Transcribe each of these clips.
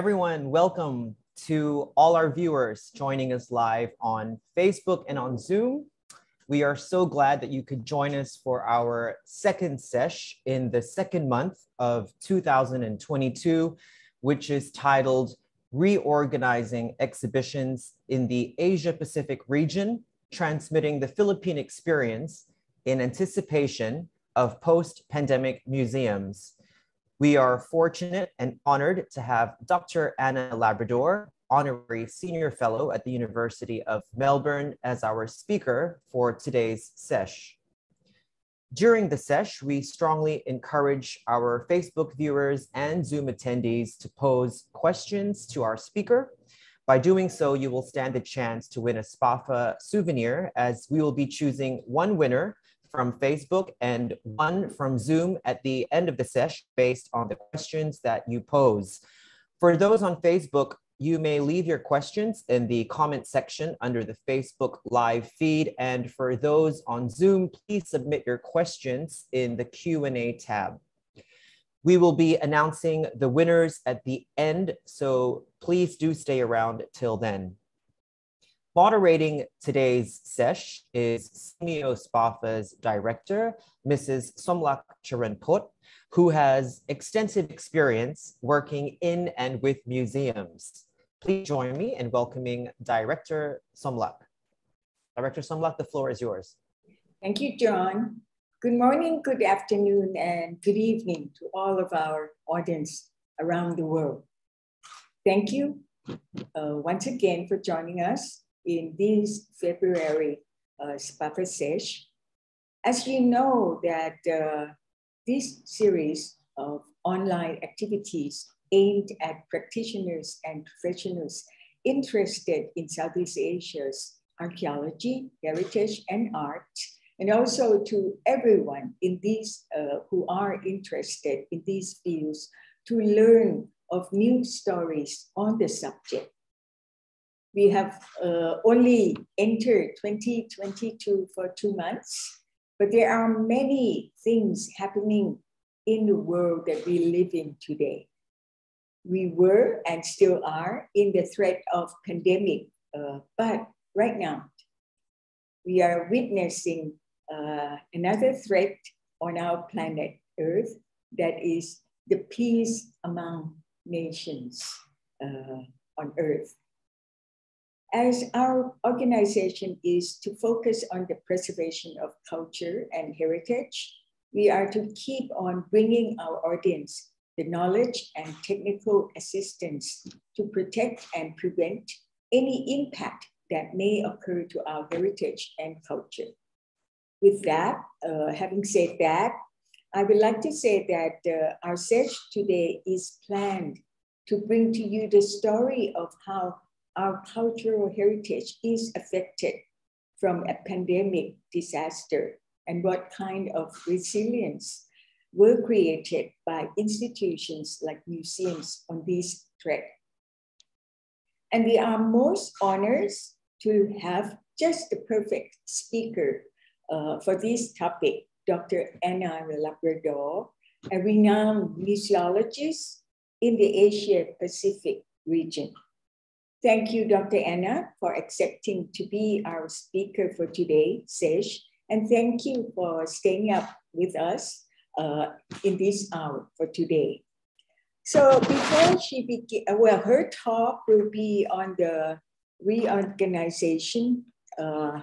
everyone, welcome to all our viewers joining us live on Facebook and on Zoom. We are so glad that you could join us for our second sesh in the second month of 2022, which is titled Reorganizing Exhibitions in the Asia Pacific Region, Transmitting the Philippine Experience in Anticipation of Post-Pandemic Museums. We are fortunate and honored to have Dr. Ana Labrador, Honorary Senior Fellow at the University of Melbourne, as our speaker for today's sesh. During the sesh, we strongly encourage our Facebook viewers and Zoom attendees to pose questions to our speaker. By doing so, you will stand a chance to win a SPAFA souvenir as we will be choosing one winner from Facebook and one from Zoom at the end of the session based on the questions that you pose. For those on Facebook, you may leave your questions in the comment section under the Facebook live feed. And for those on Zoom, please submit your questions in the Q&A tab. We will be announcing the winners at the end, so please do stay around till then. Moderating today's sesh is SEAMEO SPAFA's director, Mrs. Somlak Charoenpot, who has extensive experience working in and with museums. Please join me in welcoming Director Somlak. Director Somlak, the floor is yours. Thank you, John. Good morning, good afternoon, and good evening to all of our audience around the world. Thank you uh, once again for joining us in this February uh, Sesh. As you know that uh, this series of online activities aimed at practitioners and professionals interested in Southeast Asia's archaeology, heritage, and art, and also to everyone in these uh, who are interested in these fields to learn of new stories on the subject we have uh, only entered 2022 for two months, but there are many things happening in the world that we live in today. We were and still are in the threat of pandemic, uh, but right now we are witnessing uh, another threat on our planet Earth that is the peace among nations uh, on Earth as our organization is to focus on the preservation of culture and heritage, we are to keep on bringing our audience the knowledge and technical assistance to protect and prevent any impact that may occur to our heritage and culture. With that, uh, having said that, I would like to say that uh, our session today is planned to bring to you the story of how our cultural heritage is affected from a pandemic disaster and what kind of resilience were created by institutions like museums on this threat. And we are most honored to have just the perfect speaker uh, for this topic, Dr. Ana Labrador, a renowned museologist in the Asia Pacific region. Thank you, Dr. Ana, for accepting to be our speaker for today, Sesh. And thank you for staying up with us uh, in this hour for today. So before she begin, uh, well, her talk will be on the reorganization uh,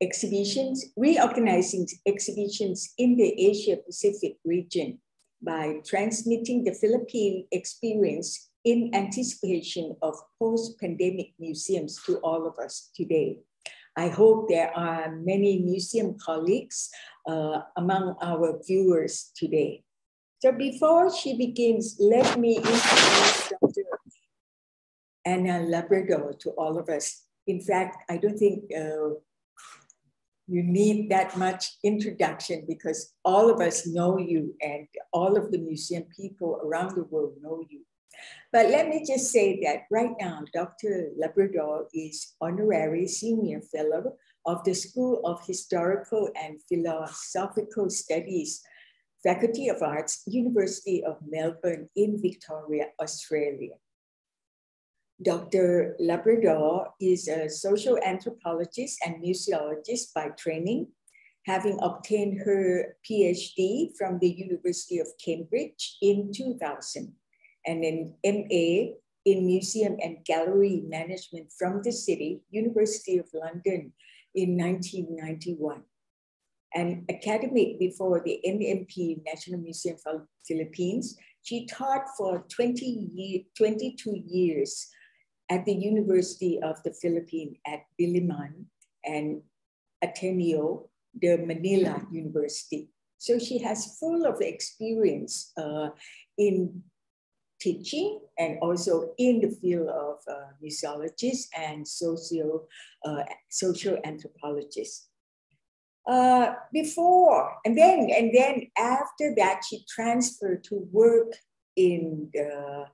exhibitions, reorganizing exhibitions in the Asia Pacific region by transmitting the Philippine experience in anticipation of post-pandemic museums to all of us today. I hope there are many museum colleagues uh, among our viewers today. So before she begins, let me introduce Dr. Ana Labrador to all of us. In fact, I don't think uh, you need that much introduction because all of us know you and all of the museum people around the world know you. But let me just say that right now, Dr. Labrador is honorary senior fellow of the School of Historical and Philosophical Studies Faculty of Arts, University of Melbourne in Victoria, Australia. Dr. Labrador is a social anthropologist and museologist by training, having obtained her PhD from the University of Cambridge in 2000 and an MA in Museum and Gallery Management from the City, University of London in 1991. An academic before the NMP National Museum of Philippines, she taught for 20 year, 22 years at the University of the Philippines at Diliman and Ateneo de Manila University. So she has full of experience uh, in teaching and also in the field of uh, museologists and socio, uh, social anthropologists. Uh, before and then and then after that she transferred to work in the,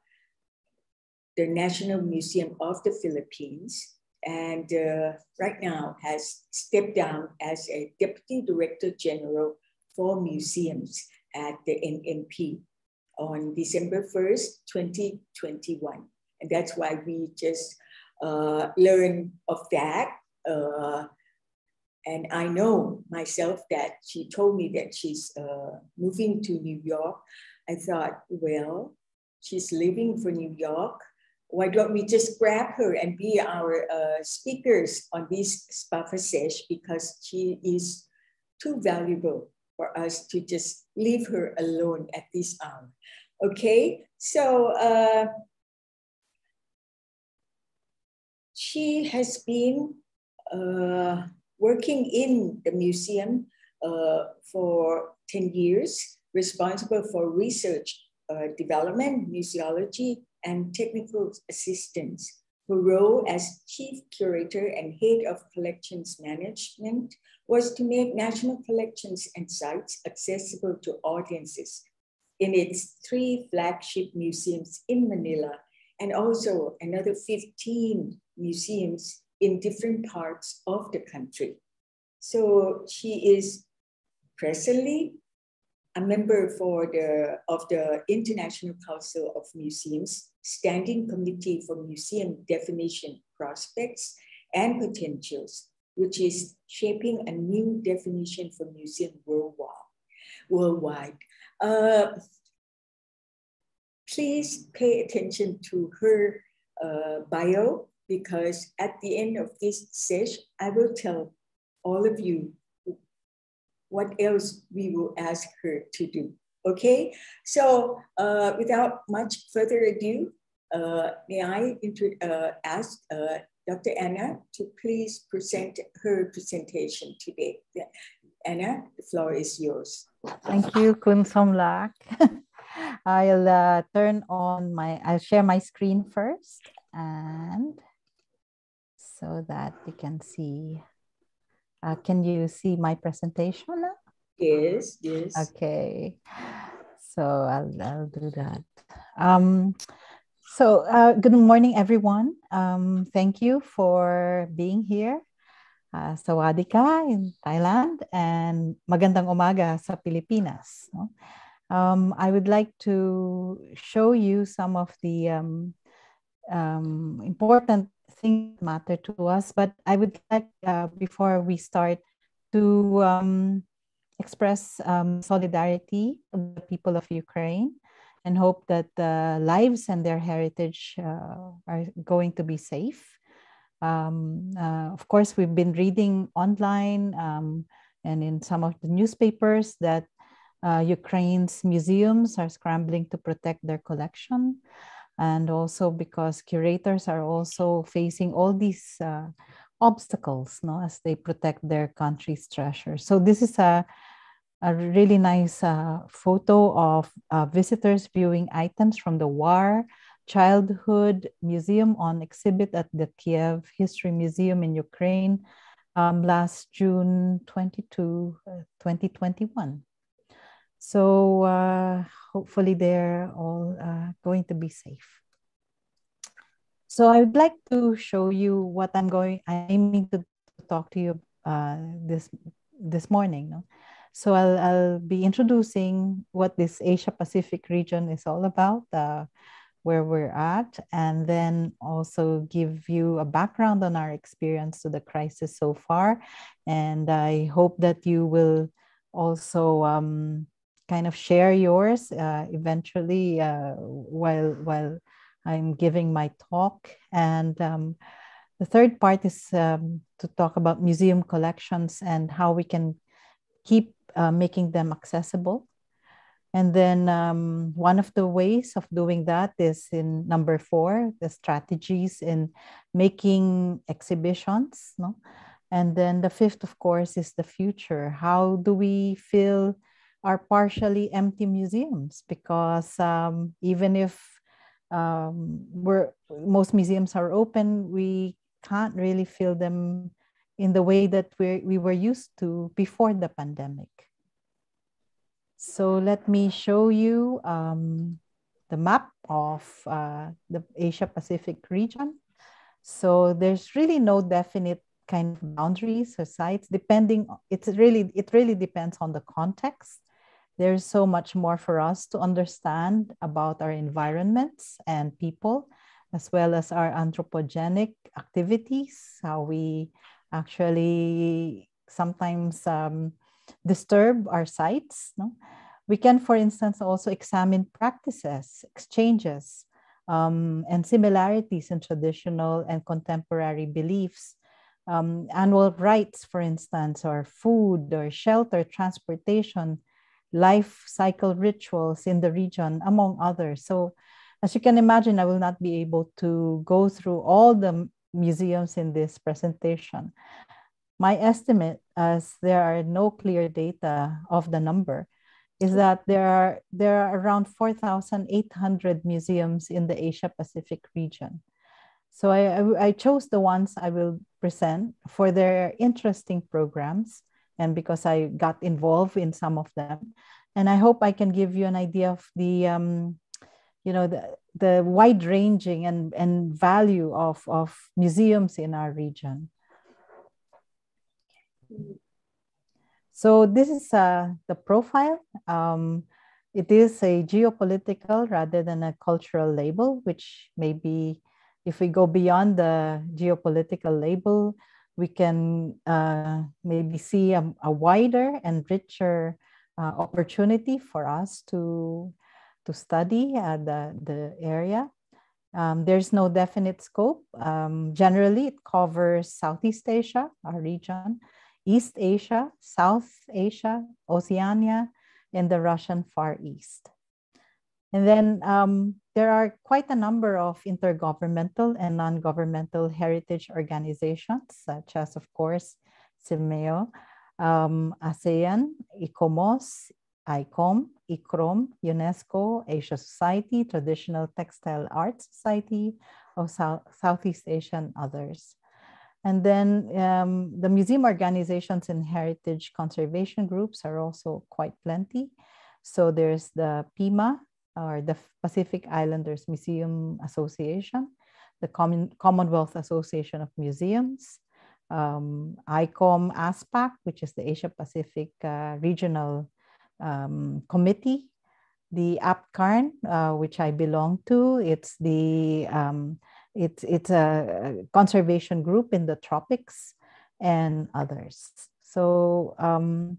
the National Museum of the Philippines and uh, right now has stepped down as a Deputy Director General for Museums at the NMP on December 1st, 2021. And that's why we just uh, learned of that. Uh, and I know myself that she told me that she's uh, moving to New York. I thought, well, she's leaving for New York. Why don't we just grab her and be our uh, speakers on this Spafa sesh because she is too valuable for us to just leave her alone at this hour. Okay, so uh, she has been uh, working in the museum uh, for 10 years, responsible for research, uh, development, museology, and technical assistance. Her role as chief curator and head of collections management was to make national collections and sites accessible to audiences in its three flagship museums in Manila and also another 15 museums in different parts of the country. So she is presently a member for the, of the International Council of Museums Standing Committee for Museum Definition Prospects and Potentials, which is shaping a new definition for museum worldwide. worldwide. Uh, please pay attention to her uh, bio because at the end of this session, I will tell all of you what else we will ask her to do. Okay, so uh, without much further ado, uh, may I uh, ask uh, Dr. Ana to please present her presentation today. Ana, the floor is yours. Thank you, Kun Somlak. I'll uh, turn on my, I'll share my screen first and so that you can see. Uh, can you see my presentation? Yes, yes. Okay. So I'll, I'll do that. Um, so uh, good morning, everyone. Um, thank you for being here. Uh, Sawadika in Thailand and magandang umaga sa Pilipinas. No? Um, I would like to show you some of the um, um, important things matter to us, but I would like, uh, before we start, to um, express um, solidarity with the people of Ukraine and hope that the lives and their heritage uh, are going to be safe. Um, uh, of course, we've been reading online um, and in some of the newspapers that uh, Ukraine's museums are scrambling to protect their collection. And also because curators are also facing all these uh, obstacles no, as they protect their country's treasure. So this is a a really nice uh, photo of uh, visitors viewing items from the War Childhood Museum on exhibit at the Kiev History Museum in Ukraine um, last June 22, uh, 2021. So uh, hopefully they're all uh, going to be safe. So I would like to show you what I'm going, I'm aiming to talk to you uh, this, this morning. No? So I'll, I'll be introducing what this Asia Pacific region is all about, uh, where we're at, and then also give you a background on our experience to the crisis so far. And I hope that you will also um, kind of share yours uh, eventually uh, while while I'm giving my talk. And um, the third part is um, to talk about museum collections and how we can keep uh, making them accessible. And then um, one of the ways of doing that is in number four, the strategies in making exhibitions. No? And then the fifth, of course, is the future. How do we fill our partially empty museums? Because um, even if um, we're, most museums are open, we can't really fill them in the way that we we were used to before the pandemic. So let me show you um, the map of uh, the Asia Pacific region. So there's really no definite kind of boundaries or sites depending it's really it really depends on the context there's so much more for us to understand about our environments and people as well as our anthropogenic activities how we actually sometimes um, disturb our sites. No? We can, for instance, also examine practices, exchanges, um, and similarities in traditional and contemporary beliefs. Um, annual rites, for instance, or food or shelter, transportation, life cycle rituals in the region, among others. So, as you can imagine, I will not be able to go through all the museums in this presentation. My estimate, as there are no clear data of the number, is that there are there are around 4,800 museums in the Asia Pacific region. So I, I, I chose the ones I will present for their interesting programs and because I got involved in some of them. And I hope I can give you an idea of the um, you know the, the wide ranging and, and value of, of museums in our region. So this is uh, the profile. Um, it is a geopolitical rather than a cultural label, which maybe if we go beyond the geopolitical label, we can uh, maybe see a, a, wider and richer uh, opportunity for us to, to study uh, the, the area. Um, there's no definite scope. Um, generally, it covers Southeast Asia, our region, East Asia, South Asia, Oceania, and the Russian Far East. And then um, there are quite a number of intergovernmental and non-governmental heritage organizations, such as, of course, SEAMEO, um, ASEAN, ICOMOS, ICOM, ICCROM, UNESCO, Asia Society, Traditional Textile Arts Society of South, Southeast Asia and others. And then um, the museum organizations and heritage conservation groups are also quite plenty. So there's the PIMA, or the Pacific Islanders Museum Association, the Common, Commonwealth Association of Museums, um, ICOM ASPAC, which is the Asia Pacific uh, Regional um, Committee, the APCARN, uh, which I belong to. It's the um, it's it's a conservation group in the tropics and others. So um,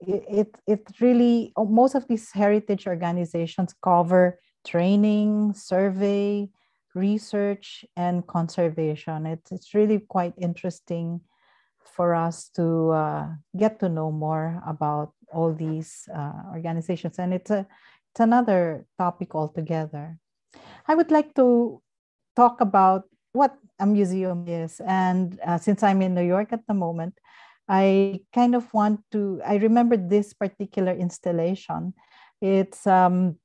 it, it, it really most of these heritage organizations cover training, survey, research, and conservation. It's it's really quite interesting for us to uh, get to know more about all these uh, organizations, and it's a it's another topic altogether. I would like to talk about what a museum is. And uh, since I'm in New York at the moment, I kind of want to, I remember this particular installation. It's, um,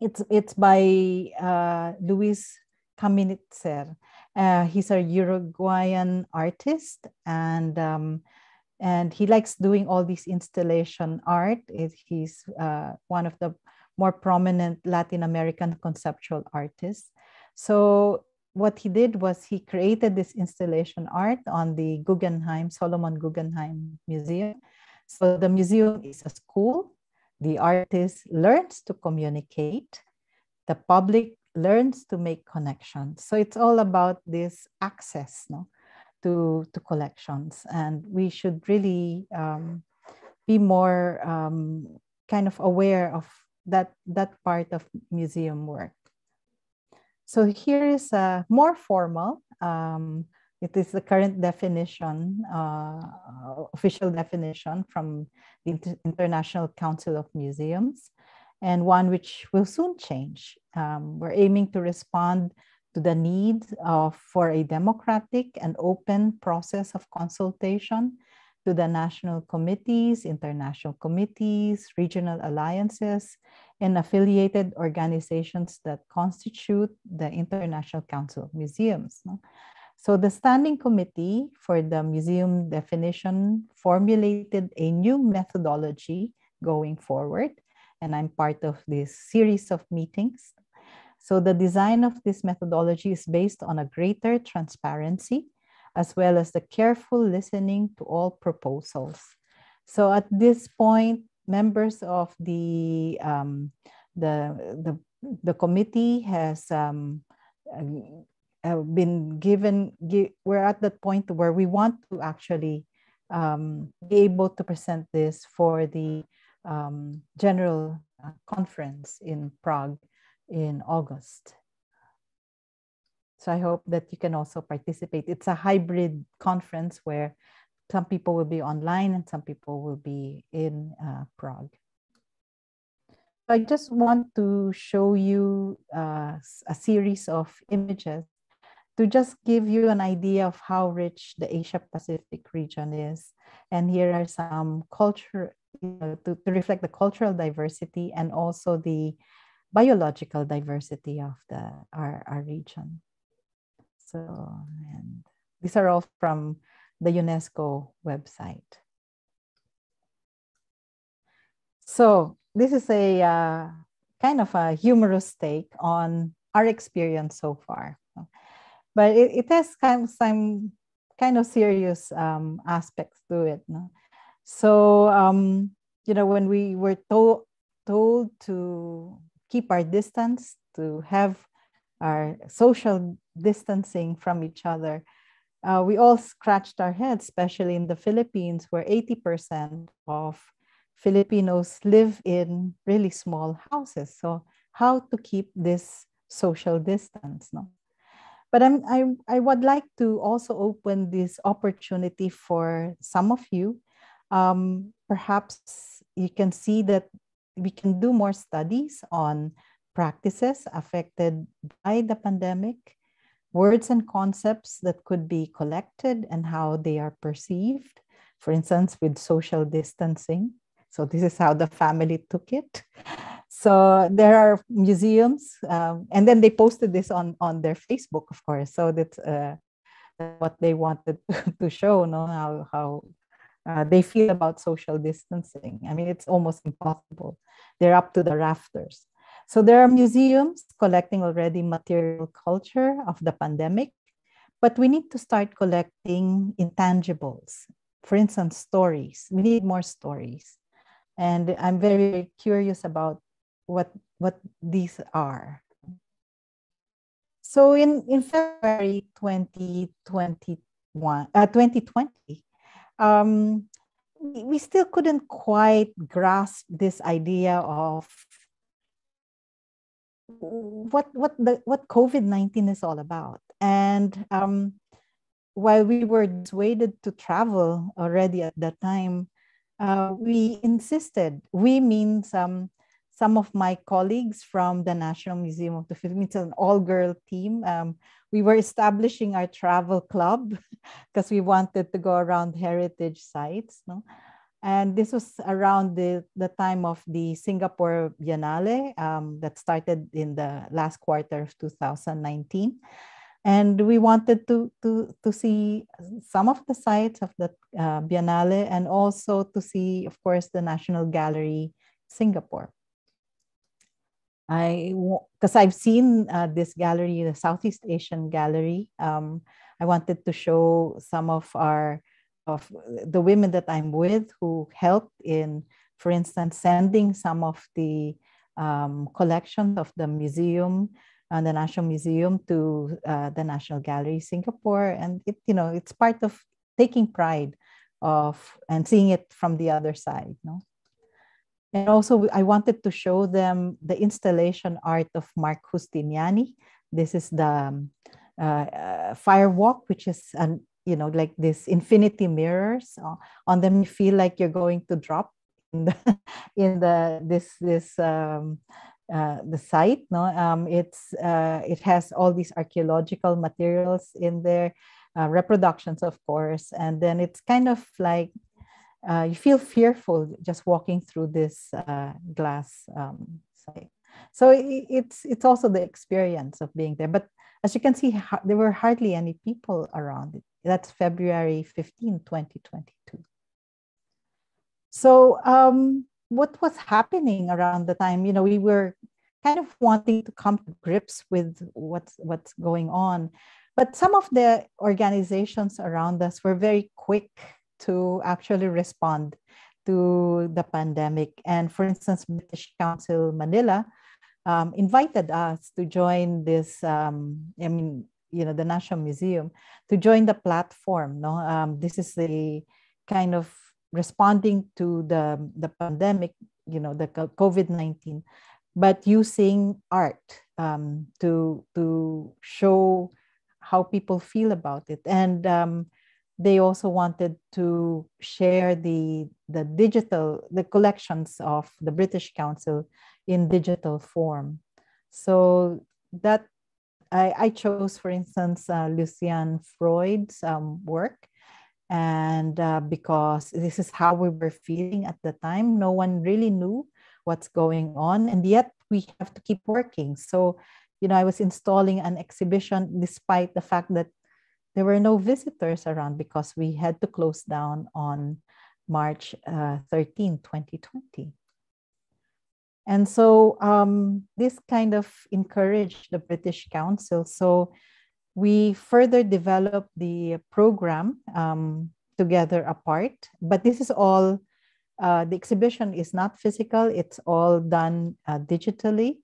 it's, it's by uh, Luis Camnitzer. Uh, he's a Uruguayan artist and um, and he likes doing all these installation art. He's uh, one of the more prominent Latin American conceptual artists. So what he did was he created this installation art on the Guggenheim, Solomon Guggenheim Museum. So the museum is a school. The artist learns to communicate. The public learns to make connections. So it's all about this access no, to, to collections. And we should really um, be more um, kind of aware of that, that part of museum work. So here is a more formal, um, it is the current definition, uh, official definition from the International Council of Museums, and one which will soon change. Um, we're aiming to respond to the need of, for a democratic and open process of consultation to the national committees, international committees, regional alliances, and affiliated organizations that constitute the International Council of Museums. So the Standing Committee for the Museum Definition formulated a new methodology going forward, and I'm part of this series of meetings. So the design of this methodology is based on a greater transparency, as well as the careful listening to all proposals. So at this point, members of the, um, the, the, the committee has um, uh, been given, give, we're at that point where we want to actually um, be able to present this for the um, general conference in Prague in August. So I hope that you can also participate. It's a hybrid conference where some people will be online and some people will be in uh, Prague. I just want to show you uh, a series of images to just give you an idea of how rich the Asia Pacific region is. And here are some culture, you know, to, to reflect the cultural diversity and also the biological diversity of the our, our region. So, and these are all from the UNESCO website. So this is a uh, kind of a humorous take on our experience so far but it, it has kind of some kind of serious um, aspects to it. No? So, um, you know, when we were told, told to keep our distance, to have our social distancing from each other, uh, we all scratched our heads, especially in the Philippines, where 80% of Filipinos live in really small houses. So, how to keep this social distance? No? But I'm, I, I would like to also open this opportunity for some of you. Um, perhaps you can see that we can do more studies on practices affected by the pandemic, words and concepts that could be collected and how they are perceived. For instance, with social distancing. So, this is how the family took it. So there are museums, um, and then they posted this on on their Facebook, of course. So that's uh, what they wanted to show, no, how how uh, they feel about social distancing. I mean, it's almost impossible. They're up to the rafters. So there are museums collecting already material culture of the pandemic, but we need to start collecting intangibles. For instance, stories. We need more stories. And I'm very curious about what what these are. So in, in February 2021, uh, 2020, um, we still couldn't quite grasp this idea of what what the what COVID-19 is all about. And um, while we were dissuaded to travel already at that time, uh, we insisted. We mean um, some of my colleagues from the National Museum of the Philippines, an all-girl team. Um, we were establishing our travel club because we wanted to go around heritage sites. No? And this was around the, the time of the Singapore Biennale um, that started in the last quarter of 2019. And we wanted to, to, to see some of the sites of the uh, Biennale and also to see, of course, the National Gallery Singapore. I because I've seen uh, this gallery, the Southeast Asian Gallery. Um, I wanted to show some of our of the women that I'm with who helped in, for instance, sending some of the um, collections of the museum and uh, the National Museum to uh, the National Gallery Singapore. And it, you know, it's part of taking pride of and seeing it from the other side. No? And also, I wanted to show them the installation art of Mark Justiniani. This is the um, uh, uh, firewalk, which is an you know like this infinity mirrors uh, on them. You feel like you're going to drop in the in the this this um, uh, the site. No, um, it's uh, it has all these archaeological materials in there, uh, reproductions, of course, and then it's kind of like uh, you feel fearful just walking through this uh, glass um, site. So it, it's it's also the experience of being there. But as you can see, there were hardly any people around it. That's February 15, 2022. So um, what was happening around the time? You know, we were kind of wanting to come to grips with what's what's going on. But some of the organizations around us were very quick to actually respond to the pandemic. And for instance, British Council Manila um, invited us to join this, um, I mean, you know, the National Museum to join the platform. No, um, this is the kind of responding to the, the pandemic, you know, the COVID-19, but using art um, to, to show how people feel about it. And um, they also wanted to share the, the digital, the collections of the British Council in digital form. So that I, I chose, for instance, uh, Lucian Freud's um, work. And uh, because this is how we were feeling at the time, no one really knew what's going on. And yet we have to keep working. So, you know, I was installing an exhibition despite the fact that there were no visitors around because we had to close down on March uh, 13, 2020. And so um, this kind of encouraged the British Council. So we further developed the program um, together apart, but this is all, uh, the exhibition is not physical, it's all done uh, digitally.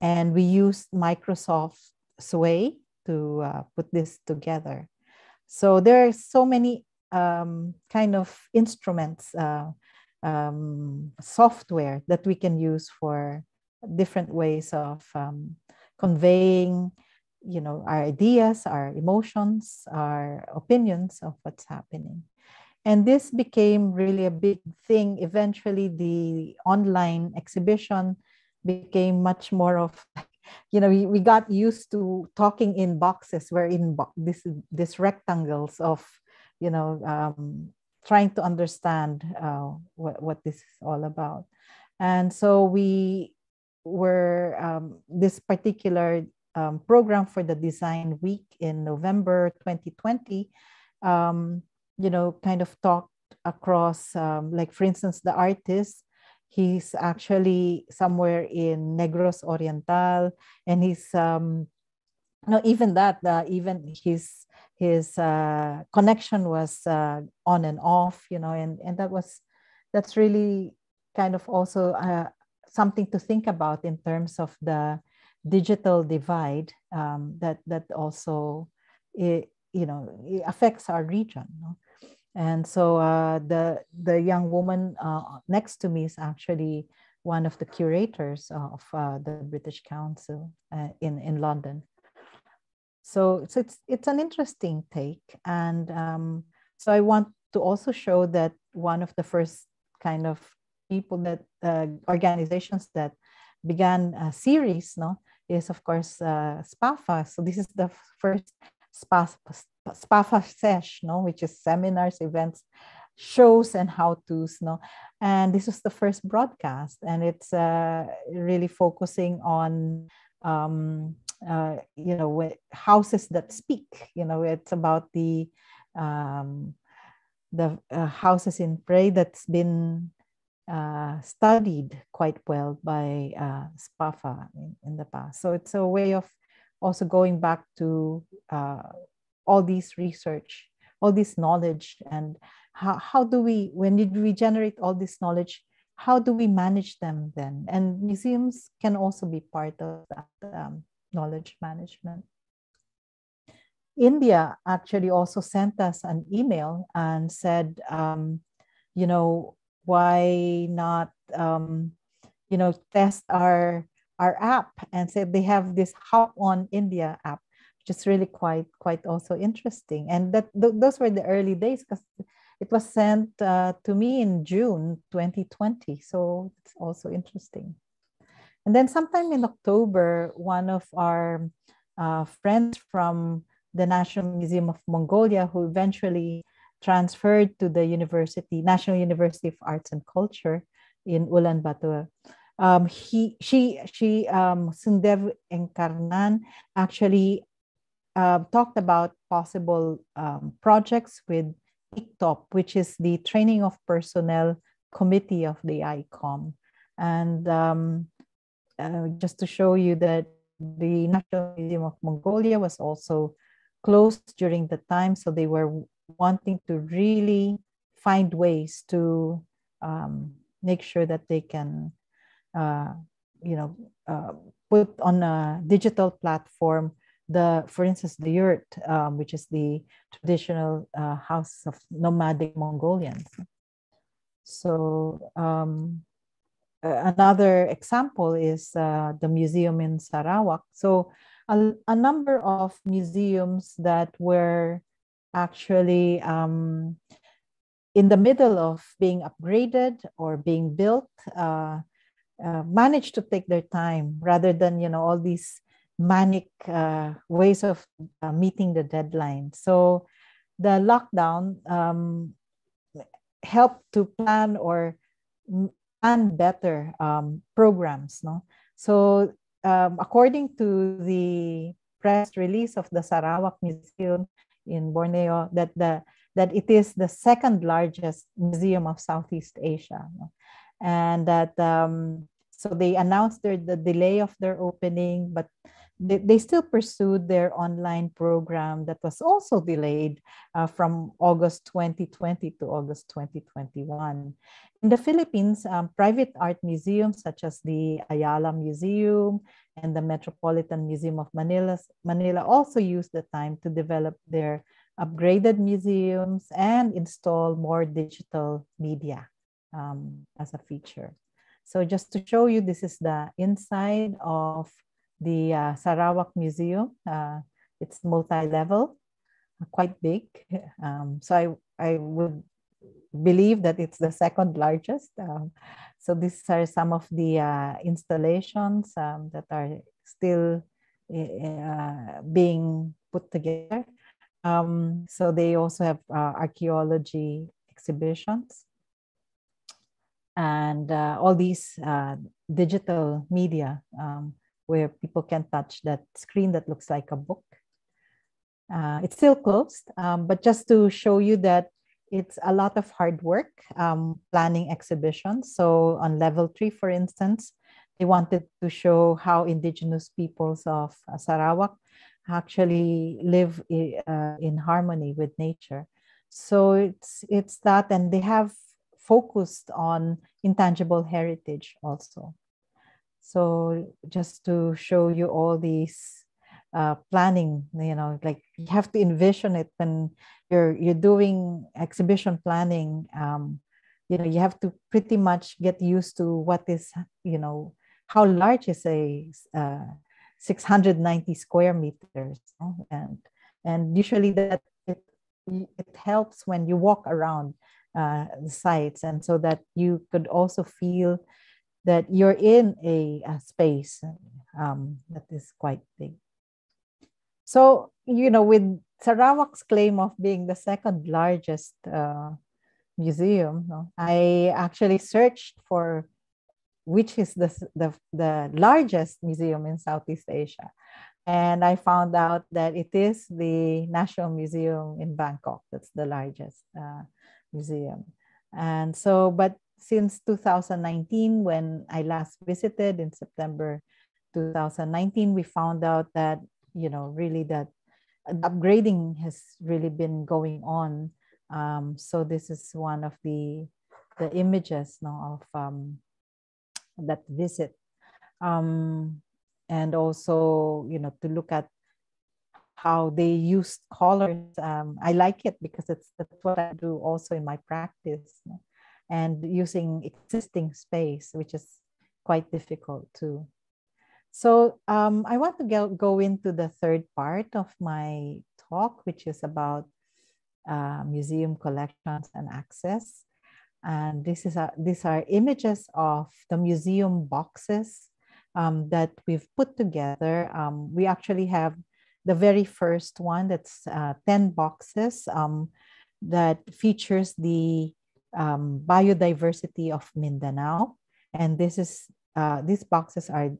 And we used Microsoft Sway to uh, put this together. So there are so many um, kind of instruments, uh, um, software that we can use for different ways of um, conveying, you know, our ideas, our emotions, our opinions of what's happening. And this became really a big thing. Eventually, the online exhibition became much more of you know we, we got used to talking in boxes where in bo- this this rectangles of you know um, trying to understand uh, what, what this is all about. And so we were um, this particular um, program for the design week in november 2020 um, you know kind of talked across um, like for instance the artist he's actually somewhere in Negros Oriental, and he's um, no even that uh, even his his uh, connection was uh, on and off, you know, and and that was that's really kind of also uh, something to think about in terms of the digital divide um, that that also it, you know it affects our region. And so uh, the the young woman uh, next to me is actually one of the curators of uh, the British Council in in London. So, so it's it's an interesting take, and um, so I want to also show that one of the first kind of people that uh, organizations that began a series, no, is of course uh, SPAFA. So this is the first SPAFA, SPAFA sesh, no, which is seminars, events, shows, and how to's, no. And this was the first broadcast, and it's uh, really focusing on, um, uh, you know, houses that speak. You know, it's about the um, the uh, houses in Pray that's been uh, studied quite well by uh, SPAFA in, in, the past. So it's a way of also going back to uh, all these research, all this knowledge, and how, how do we, when did we generate all this knowledge, how do we manage them then? And museums can also be part of that um, knowledge management. India actually also sent us an email and said, um, you know, why not, um, you know, test our our app and said they have this Hop on India app, which is really quite quite also interesting. And that th- those were the early days because it was sent uh, to me in June 2020. So it's also interesting. And then sometime in October, one of our uh, friends from the National Museum of Mongolia, who eventually transferred to the University, National University of Arts and Culture in Ulaanbaatar, um, he, she, she, um, Sundev Enkarnan actually uh, talked about possible um, projects with ICTOP, which is the Training of Personnel Committee of the ICOM. And um, uh, just to show you that the National Museum of Mongolia was also closed during the time, so they were wanting to really find ways to um, make sure that they can uh, you know, uh, put on a digital platform the, for instance, the yurt, um, which is the traditional uh, house of nomadic Mongolians. So um, another example is uh, the museum in Sarawak. So a, a, number of museums that were actually um, in the middle of being upgraded or being built uh, uh, manage to take their time rather than you know all these manic uh, ways of uh, meeting the deadline so the lockdown um, helped to plan or plan better um, programs no so um, according to the press release of the sarawak museum in borneo that the that it is the second largest museum of southeast asia no? and that um, so they announced their, the delay of their opening, but they, they still pursued their online program that was also delayed uh, from August 2020 to August 2021. In the Philippines, um, private art museums such as the Ayala Museum and the Metropolitan Museum of Manila, Manila also used the time to develop their upgraded museums and install more digital media um, as a feature. So just to show you, this is the inside of the uh, Sarawak Museum. Uh, it's multi-level, quite big. Um, so I, I would believe that it's the second largest. Um, so these are some of the uh, installations um, that are still uh, being put together. Um, so they also have uh, archaeology exhibitions and uh, all these uh, digital media um, where people can touch that screen that looks like a book. Uh, it's still closed, um, but just to show you that it's a lot of hard work um, planning exhibitions. So on level three, for instance, they wanted to show how indigenous peoples of Sarawak actually live uh, in harmony with nature. So it's it's that, and they have focused on intangible heritage also. So just to show you all these uh, planning, you know, like you have to envision it when you're you're doing exhibition planning. Um, you know, you have to pretty much get used to what is, you know, how large is a uh, 690 square meters, and and usually that it, it helps when you walk around uh, sites and so that you could also feel that you're in a, a space um, that is quite big. So, you know, with Sarawak's claim of being the second largest uh, museum, no, I actually searched for which is the, the, the largest museum in Southeast Asia. And I found out that it is the National Museum in Bangkok. That's the largest. Uh, museum. And so, but since 2019, when I last visited in September 2019, we found out that, you know, really that upgrading has really been going on Um, so this is one of the the images no, of um, that visit. Um, and also, you know, to look at how they use colors. Um, I like it because it's that's what I do also in my practice. And using existing space, which is quite difficult too. So um, I want to go, go into the third part of my talk, which is about uh, museum collections and access. And this is a, these are images of the museum boxes um, that we've put together. Um, we actually have the very first one that's uh, 10 boxes um, that features the um, biodiversity of Mindanao. And this is uh, these boxes are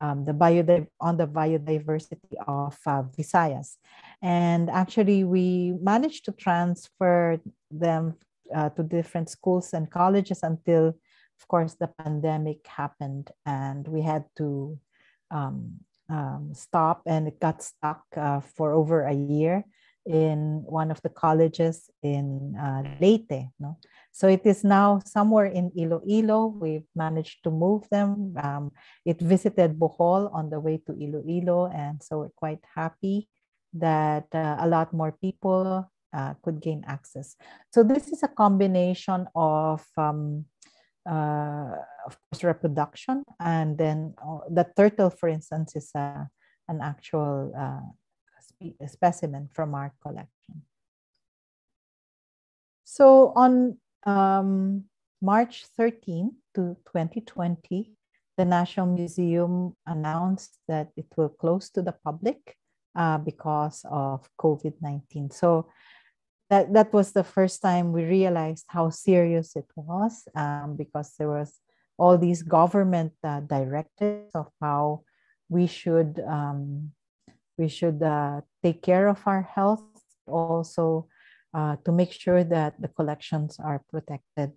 um, the on the biodiversity of uh, Visayas. And actually, we managed to transfer them uh, to different schools and colleges until, of course, the pandemic happened and we had to um, um, stop and it got stuck uh, for over a year in one of the colleges in uh, Leyte. No? So it is now somewhere in Iloilo. We've managed to move them. Um, it visited Bohol on the way to Iloilo, and so we're quite happy that uh, a lot more people uh, could gain access. So this is a combination of um, uh, of course reproduction and then uh, the turtle for instance is a, an actual uh, spe specimen from our collection. So on um, March 13 to 2020, the National Museum announced that it will close to the public uh, because of COVID-19. So that, that was the first time we realized how serious it was um, because there was all these government uh, directives of how we should um, we should uh, take care of our health also uh, to make sure that the collections are protected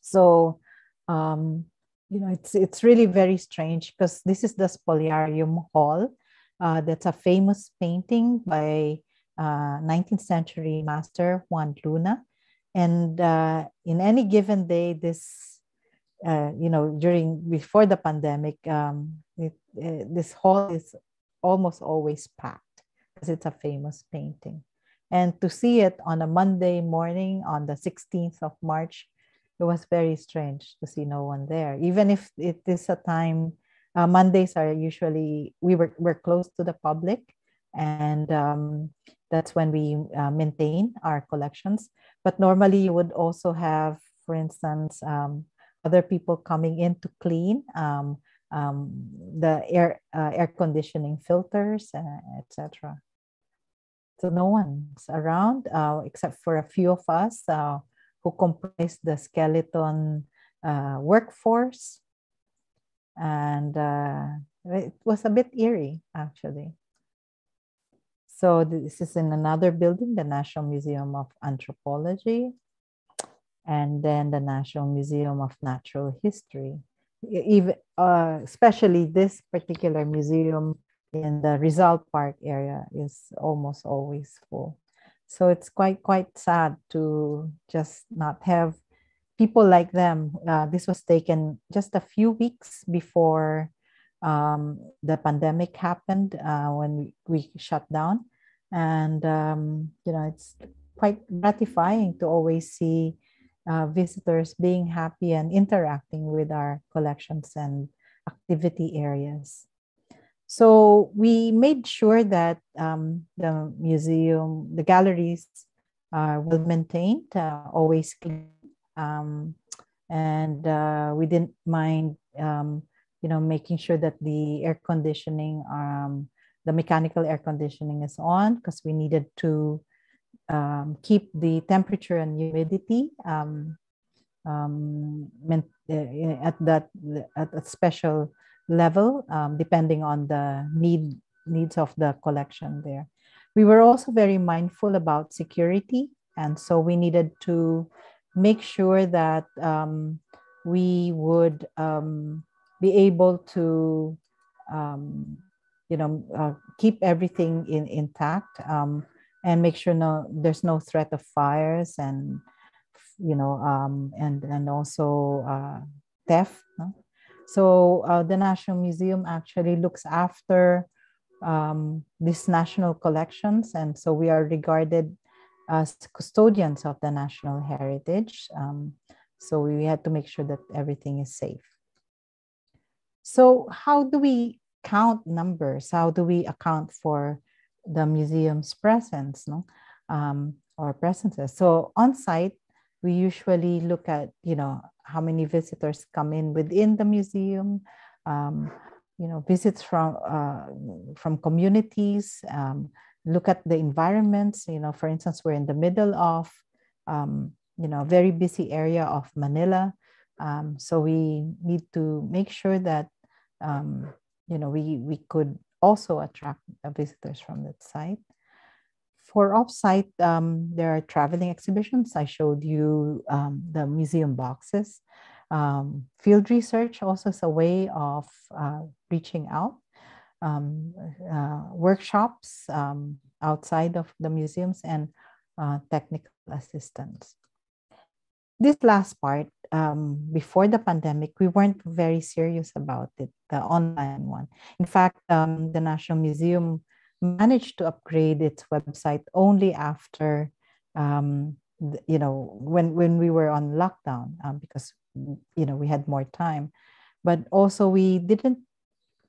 so um, you know it's it's really very strange because this is the spoliarium hall uh, that's a famous painting by 19th uh, century master Juan Luna. And uh, in any given day, this, uh, you know, during before the pandemic, um, it, this hall is almost always packed because it's a famous painting. And to see it on a Monday morning on the 16th of March, it was very strange to see no one there. Even if it is a time, uh, Mondays are usually, we were, we're closed to the public and um, that's when we uh, maintain our collections. But normally you would also have, for instance, um, other people coming in to clean um, um, the air uh, air conditioning filters, uh, etc. So no one's around uh, except for a few of us uh, who comprise the skeleton uh, workforce, and it was a bit eerie actually. So this is in another building, the National Museum of Anthropology, and then the National Museum of Natural History. Even, uh, especially this particular museum in the Rizal Park area is almost always full. So it's quite quite sad to just not have people like them. Uh, this was taken just a few weeks before um, the pandemic happened uh, when we, we shut down. And, um, you know, it's quite gratifying to always see uh, visitors being happy and interacting with our collections and activity areas. So we made sure that um, the museum, the galleries are well maintained, uh, always clean. Um, and uh, we didn't mind um, you know, making sure that the air conditioning, um, the mechanical air conditioning is on because we needed to um, keep the temperature and humidity um, uh, at that at a special level, um, depending on the need needs of the collection there. We were also very mindful about security, and so we needed to make sure that um, we would um, be able to um, you know uh, keep everything in intact um, and make sure no there's no threat of fires and you know um, and and also uh, theft. No? So uh, the National Museum actually looks after um, these national collections, and so we are regarded as custodians of the national heritage. Um, so we had to make sure that everything is safe. So how do we count numbers? How do we account for the museum's presence, no, um, or presences? So on site, we usually look at, you know, how many visitors come in within the museum, um, you know, visits from uh, from communities, um, look at the environments. You know, for instance, we're in the middle of, um, you know, very busy area of Manila. Um, so we need to make sure that, um, you know, we, we could also attract visitors from that site. For offsite, um, there are traveling exhibitions. I showed you um, the museum boxes. Um, field research also is a way of uh, reaching out. Um, uh, workshops um, outside of the museums and uh, technical assistance. This last part, um, before the pandemic, we weren't very serious about it, the online one. In fact, the National Museum managed to upgrade its website only after, um, you know, when, when we were on lockdown um, because, you know, we had more time. But also we didn't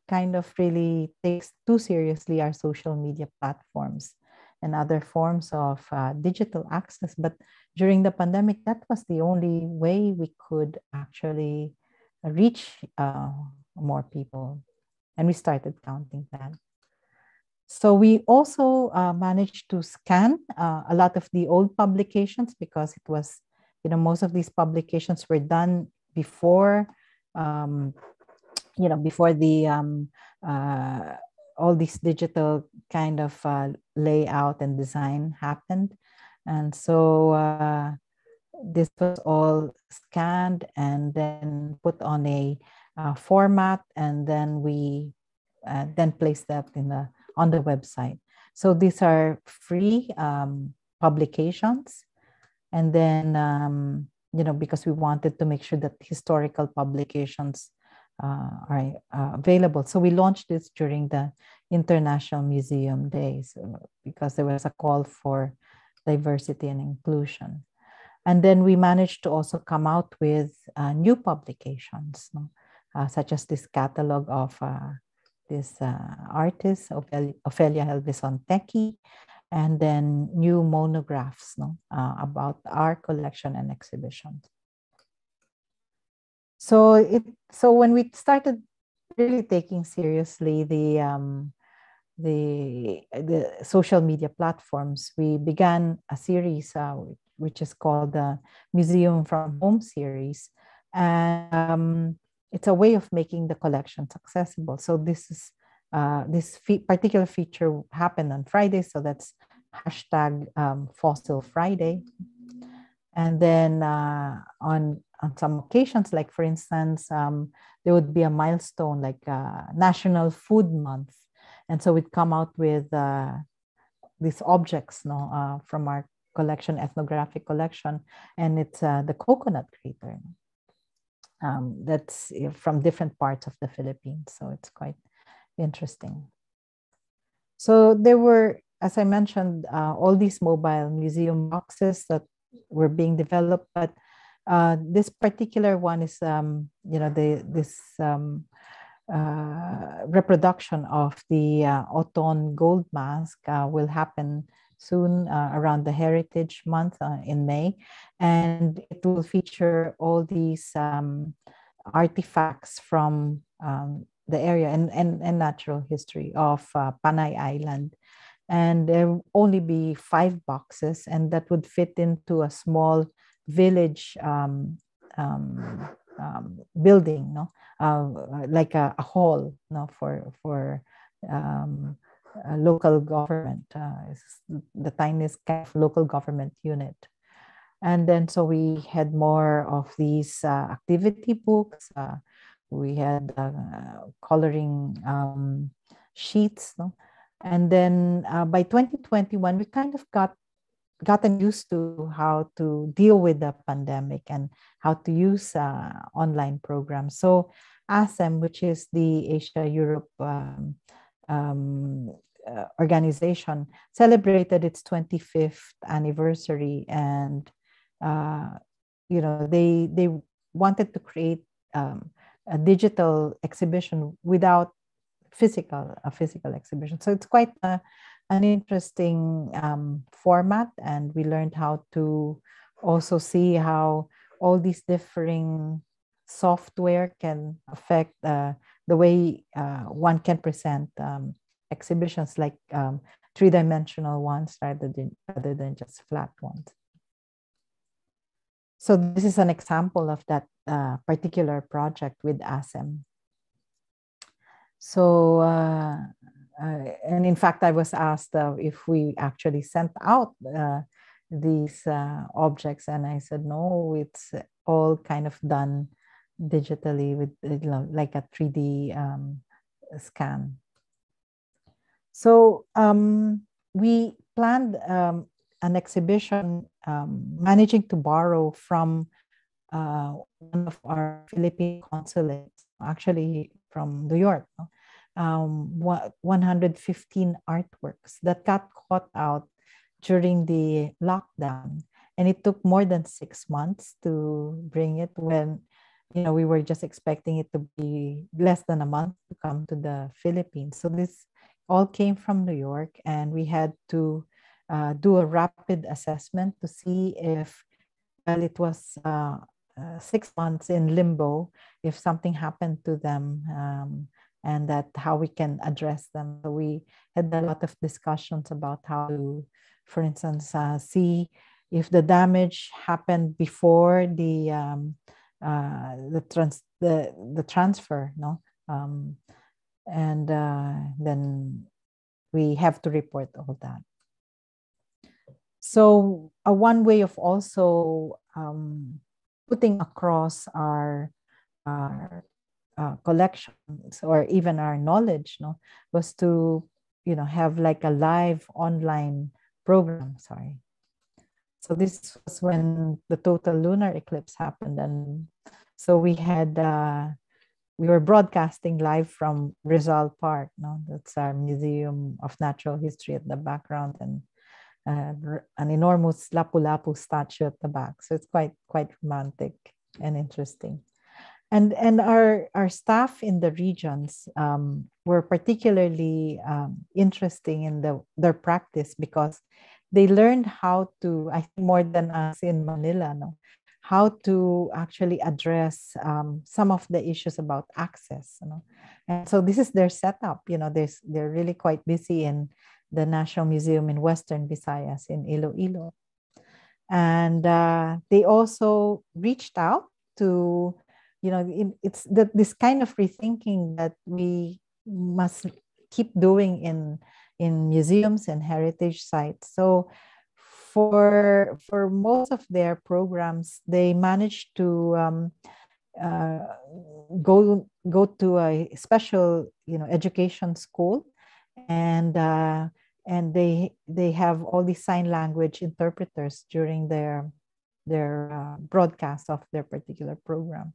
kind of really take too seriously our social media platforms and other forms of uh, digital access. But during the pandemic, that was the only way we could actually reach uh, more people. And we started counting that. So we also uh, managed to scan uh, a lot of the old publications because it was, you know, most of these publications were done before, um, you know, before the um, uh, all these digital kind of uh, layout and design happened. And so uh, this was all scanned and then put on a uh, format, and then we then placed that in the on the website. So these are free um, publications, and then um, you know because we wanted to make sure that historical publications uh, are uh, available. So we launched this during the International Museum Days uh, because there was a call for diversity and inclusion. And then we managed to also come out with uh, new publications, no? uh, such as this catalog of uh, this artist, Ofelia, Ophelia Helvison Teki, and then new monographs no? about our collection and exhibitions. So it so when we started really taking seriously the um, the the social media platforms, we began a series uh, which is called the Museum from Home series, and um, it's a way of making the collections accessible. So this is uh, this fe particular feature happened on Friday, so that's hashtag um, Fossil Friday, and then uh, on on some occasions, like for instance, um, there would be a milestone like uh, National Food Month. And so we'd come out with uh, these objects no, uh, from our collection, ethnographic collection, and it's uh, the coconut grater. Um, that's from different parts of the Philippines. So it's quite interesting. So there were, as I mentioned, uh, all these mobile museum boxes that were being developed, but uh, this particular one is, um, you know, the this um, uh, reproduction of the uh, Oton gold mask uh, will happen soon uh, around the Heritage Month uh, in May, and it will feature all these um, artifacts from um, the area and, and, and natural history of Panay Island. And there will only be five boxes and that would fit into a small village um, um, um, building, no, uh, like a, a, hall, no, for for um, local government. Uh, the tiniest local government unit, and then so we had more of these uh, activity books. Uh, we had uh, coloring um, sheets, no, And then uh, by 2021, we kind of got gotten used to how to deal with the pandemic and how to use uh, online programs. So ASEM, which is the Asia Europe um, um, uh, organization, celebrated its 25th anniversary, and uh, you know they they wanted to create um, a digital exhibition without physical a physical exhibition. So it's quite a, an interesting um, format, and we learned how to also see how all these differing software can affect uh, the way uh, one can present um, exhibitions like um, three-dimensional ones rather than, rather than just flat ones. So this is an example of that uh, particular project with ASEM. So, uh, uh, and in fact, I was asked uh, if we actually sent out uh, these uh, objects, and I said, no, it's all kind of done digitally with you know, like a 3D um, scan. So um, we planned um, an exhibition um, managing to borrow from uh, one of our Philippine consulates, actually from New York, um, 115 artworks that got caught out during the lockdown. And it took more than six months to bring it when you know we were just expecting it to be less than a month to come to the philippines so this all came from new york and we had to uh, do a rapid assessment to see if well it was uh, uh, six months in limbo if something happened to them um, and that how we can address them. So we had a lot of discussions about how to for instance uh, see if the damage happened before the um, uh, the trans the the transfer no? Um, and uh, then we have to report all that. So a one way of also um, putting across our our uh, collections or even our knowledge no was to you know have like a live online program sorry. So this was when the total lunar eclipse happened, and so we had uh, we were broadcasting live from Rizal Park. No, that's our Museum of Natural History at the background, and uh, an enormous Lapu-Lapu statue at the back. So it's quite quite romantic and interesting. And and our our staff in the regions um, were particularly um, interesting in the their practice because they learned how to, I think more than us in Manila, no, how to actually address um, some of the issues about access. You know? And so this is their setup. You know, there's, they're really quite busy in the National Museum in Western Visayas in Iloilo. And uh, they also reached out to, you know, it's that this kind of rethinking that we must keep doing in in museums and heritage sites. So for for most of their programs, they managed to um, uh, go go to a special you know education school, and uh, and they they have all these sign language interpreters during their their uh, broadcast of their particular program.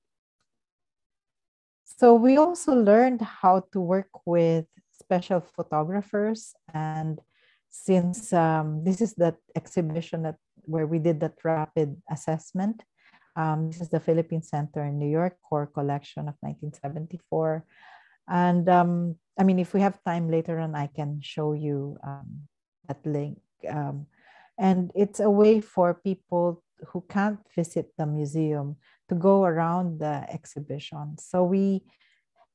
So we also learned how to work with special photographers. And since um, this is the exhibition that where we did that rapid assessment, um, this is the Philippine Center in New York, core collection of 1974. And um, I mean, if we have time later on, I can show you um, that link. Um, and it's a way for people who can't visit the museum to go around the exhibition. So we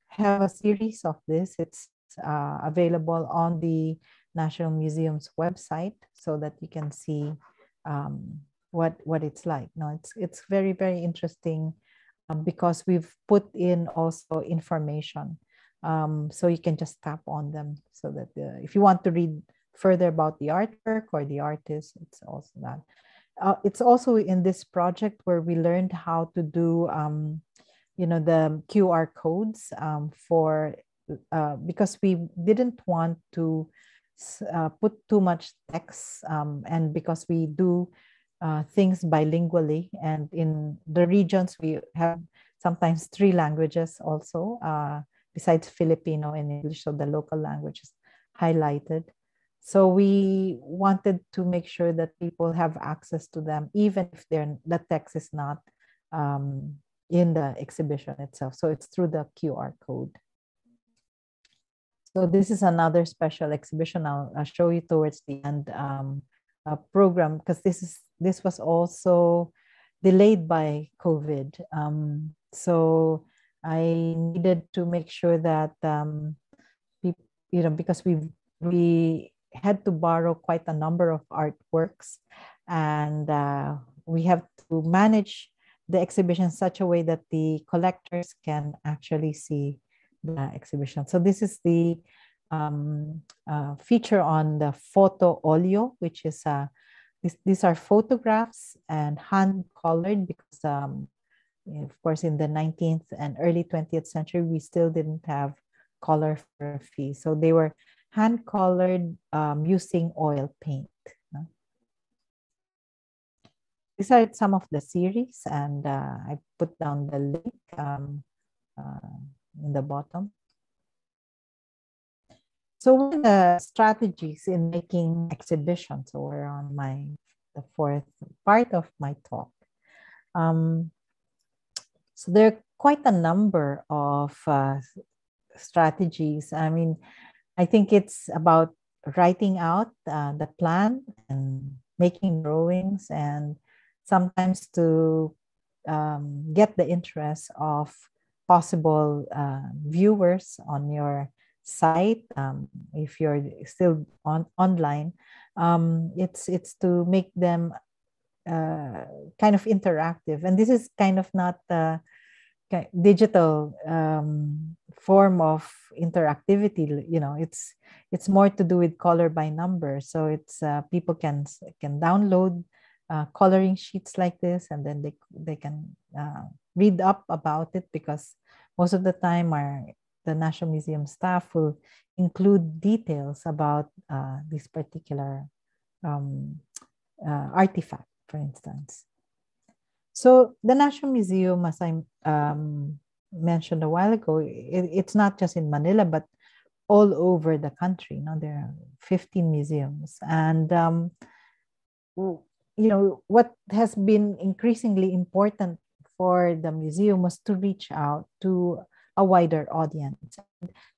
have a series of this. It's uh, available on the National Museum's website so that you can see um, what what it's like. No, it's it's very very interesting um, because we've put in also information, um, so you can just tap on them so that the, if you want to read further about the artwork or the artist, it's also that. Uh, it's also in this project where we learned how to do um, you know the QR codes um, for uh, because we didn't want to uh, put too much text um, and because we do uh, things bilingually and in the regions we have sometimes three languages also uh, besides filipino and english so the local language is highlighted. So we wanted to make sure that people have access to them even if they're, the text is not um, in the exhibition itself. So it's through the qr code so this is another special exhibition i'll, I'll show you towards the end um, program because this is this was also delayed by COVID. Um, so I needed to make sure that um, you know, because we we had to borrow quite a number of artworks, and uh, we have to manage the exhibition such a way that the collectors can actually see the exhibition. So this is the um, uh, feature on the photo oleo, which is a these, these are photographs and hand colored because, um, of course, in the 19th and early 20th century, we still didn't have color photography. So they were hand colored um, using oil paint. These are some of the series, and uh, I put down the link um, uh, in the bottom. So the strategies in making exhibitions? We're on my the fourth part of my talk. Um, so there are quite a number of uh, strategies. I mean, I think it's about writing out uh, the plan and making drawings and sometimes to um, get the interest of possible uh, viewers on your site um, if you're still on online um, it's it's to make them uh, kind of interactive. And this is kind of not a digital um, form of interactivity you know it's it's more to do with color by number. So it's uh, people can can download uh, coloring sheets like this and then they they can uh, read up about it because most of the time our the National Museum staff will include details about uh, this particular um, uh, artifact, for instance. So the National Museum, as I um, mentioned a while ago, it, it's not just in Manila, but all over the country. You there are 15 museums. And, um, you know, what has been increasingly important for the museum was to reach out to a wider audience.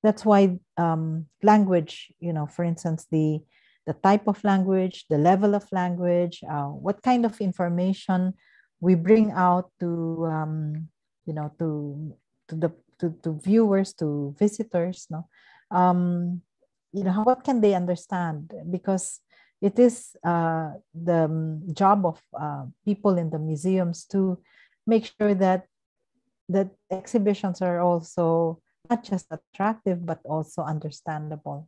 That's why um, language, you know, for instance, the the type of language, the level of language, uh, what kind of information we bring out to, um, you know, to to the to, to viewers, to visitors, no, um, you know, how, what can they understand? Because it is uh, the um, job of uh, people in the museums to make sure that that exhibitions are also not just attractive but also understandable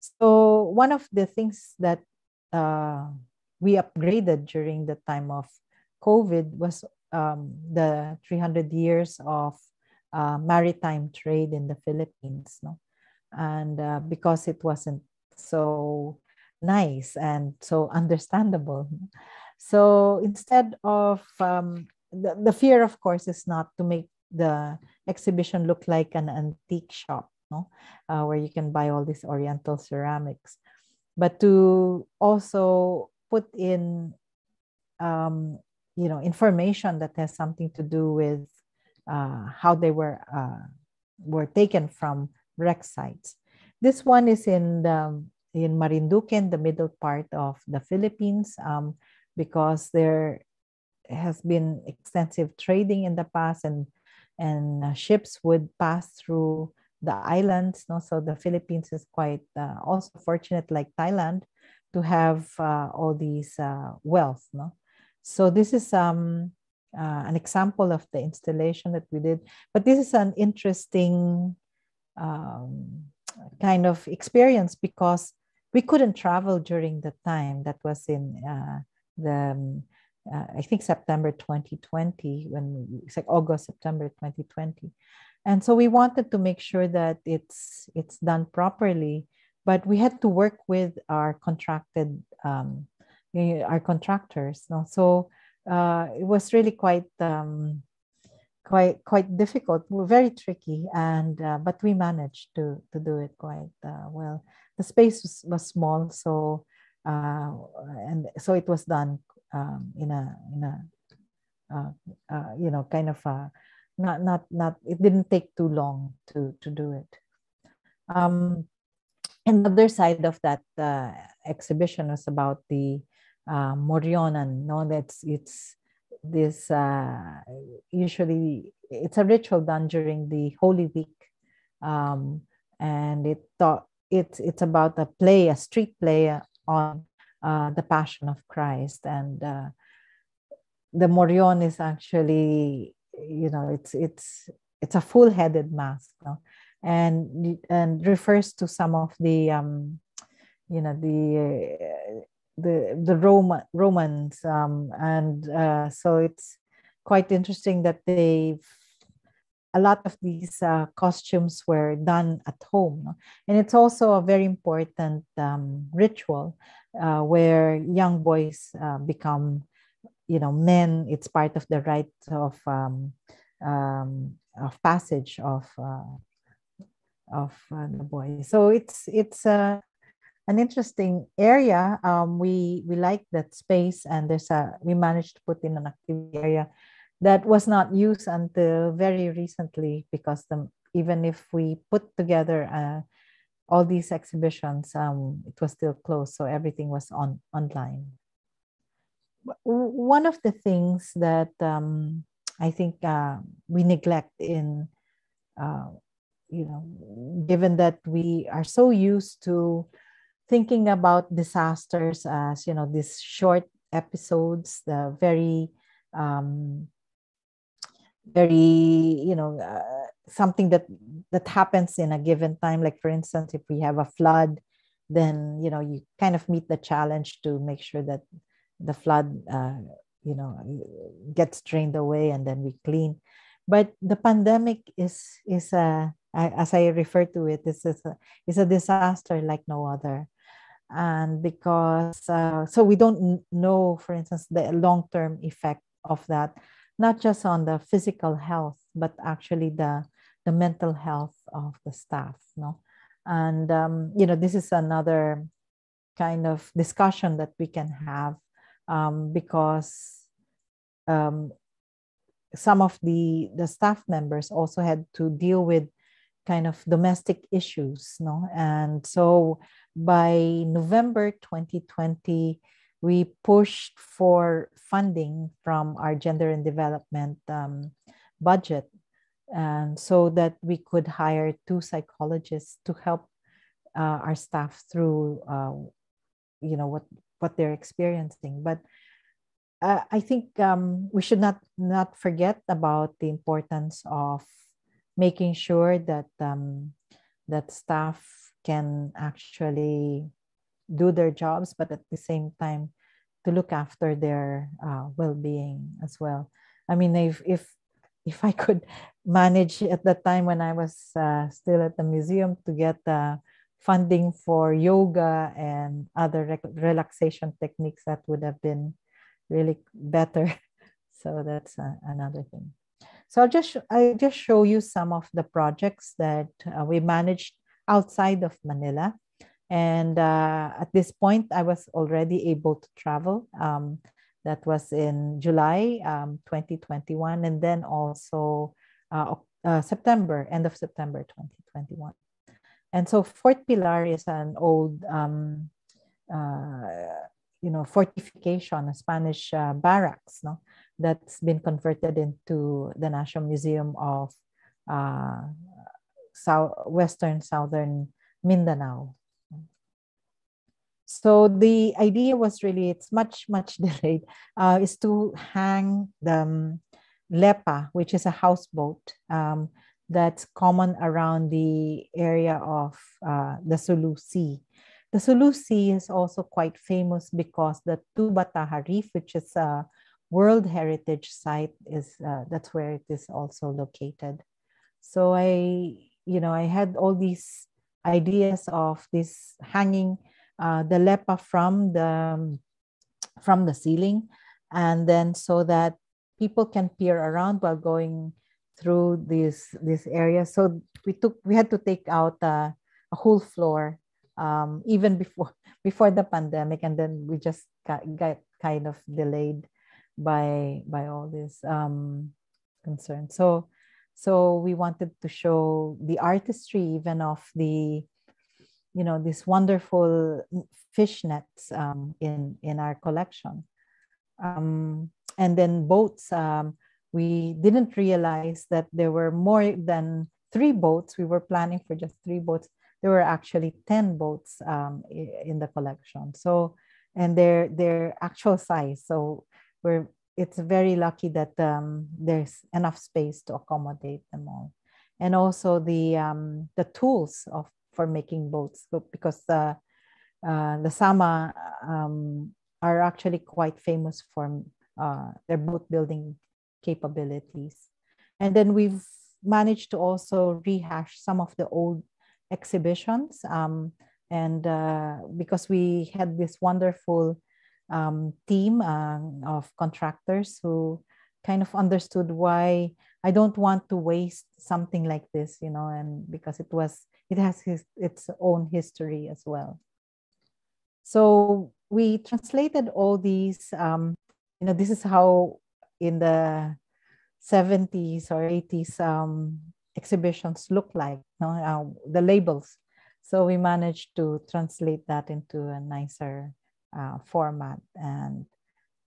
so one of the things that uh, we upgraded during the time of covid was um, the 300 years of uh, maritime trade in the philippines no? and uh, because it wasn't so nice and so understandable so instead of um, the, the fear, of course, is not to make the exhibition look like an antique shop, no, uh, where you can buy all these Oriental ceramics, but to also put in, um, you know, information that has something to do with uh, how they were uh, were taken from wreck sites. This one is in the in Marinduque, in the middle part of the Philippines, um, because there has been extensive trading in the past and and uh, ships would pass through the islands no so the philippines is quite uh, also fortunate like thailand to have uh, all these uh, wealth no so this is um uh, an example of the installation that we did but this is an interesting um, kind of experience because we couldn't travel during the time that was in uh, the uh, I think September 2020, when it's like August, September 2020. And so we wanted to make sure that it's it's done properly but we had to work with our contracted um, our contractors. No? So uh, it was really quite um, quite quite difficult, very tricky, and uh, but we managed to to do it quite uh, well. The space was, was small, so uh, and so it was done um, in a in a uh, uh, you know kind of a not not not it didn't take too long to to do it. Um, and the other side of that uh, exhibition was about the uh, Morionan. No, that's it's this uh, usually it's a ritual done during the Holy Week, um, and it thought it's it's about a play, a street play on uh, the Passion of Christ, and uh, the Morion is actually you know it's it's it's a full-headed mask, no? and and refers to some of the um, you know the the the Roman Romans, um, and uh, so it's quite interesting that they've a lot of these uh, costumes were done at home, and it's also a very important um, ritual uh, where young boys uh, become, you know, men. It's part of the rite of um, um, of passage of uh, of uh, the boys. So it's it's uh, an interesting area. Um, we we like that space, and there's a we managed to put in an activity area that was not used until very recently because the, even if we put together uh, all these exhibitions, um, it was still closed, so everything was on online. One of the things that um, I think uh, we neglect in, uh, you know, given that we are so used to thinking about disasters as you know these short episodes the very um, very you know uh, something that that happens in a given time. Like for instance if we have a flood then you know you kind of meet the challenge to make sure that the flood uh, you know gets drained away and then we clean. But the pandemic is is a as i refer to it this is a, is a disaster like no other. And because uh, so we don't know for instance the long-term effect of that not just on the physical health but actually the the mental health of the staff no and um, you know this is another kind of discussion that we can have um, because um, some of the the staff members also had to deal with kind of domestic issues no and so by November 2020, we pushed for funding from our gender and development um, budget. And so that we could hire two psychologists to help uh, our staff through uh, you know what what they're experiencing. But uh, i think um, we should not not forget about the importance of making sure that um, that staff can actually do their jobs, but at the same time, to look after their uh, well-being as well. I mean, if if if I could manage at the time when I was uh, still at the museum to get uh, funding for yoga and other re- relaxation techniques, that would have been really better. so that's uh, another thing. So I'll just I'll just show you some of the projects that uh, we managed outside of Manila. And uh, at this point, I was already able to travel. Um, that was in July um, 2021, and then also uh, uh, September, end of September 2021. And so Fort Pilar is an old, um, uh, you know, fortification, a Spanish uh, barracks, no, that's been converted into the National Museum of uh, south, western southern Mindanao. So the idea was really, it's much, much delayed, uh, is to hang the um, lepa, which is a houseboat um, that's common around the area of uh, the Sulu Sea. The Sulu Sea is also quite famous because the Tubataha Reef, which is a World Heritage Site, is uh, that's where it is also located. So I you know, I had all these ideas of this hanging uh, the lepa from the from the ceiling, and then so that people can peer around while going through this this area. So we took we had to take out uh, a whole floor um, even before before the pandemic, and then we just got, got kind of delayed by by all this um, concern. So so we wanted to show the artistry even of the you know these wonderful fish nets um, in in our collection. Um, and then boats. Um, we didn't realize that there were more than three boats. We were planning for just three boats. There were actually 10 boats um, in the collection. So, and their their actual size. So we're it's very lucky that um, there's enough space to accommodate them all. And also the um, the tools of for making boats because the uh, the Sama um, are actually quite famous for uh, their boat building capabilities. And then we've managed to also rehash some of the old exhibitions. Um, and uh, because we had this wonderful um, team uh, of contractors who kind of understood why I don't want to waste something like this, you know, and because it was, it has his, its own history as well. So we translated all these um, you know, this is how in the 70s or 80s um, exhibitions look like, you know, uh, the labels. So we managed to translate that into a nicer uh, format. And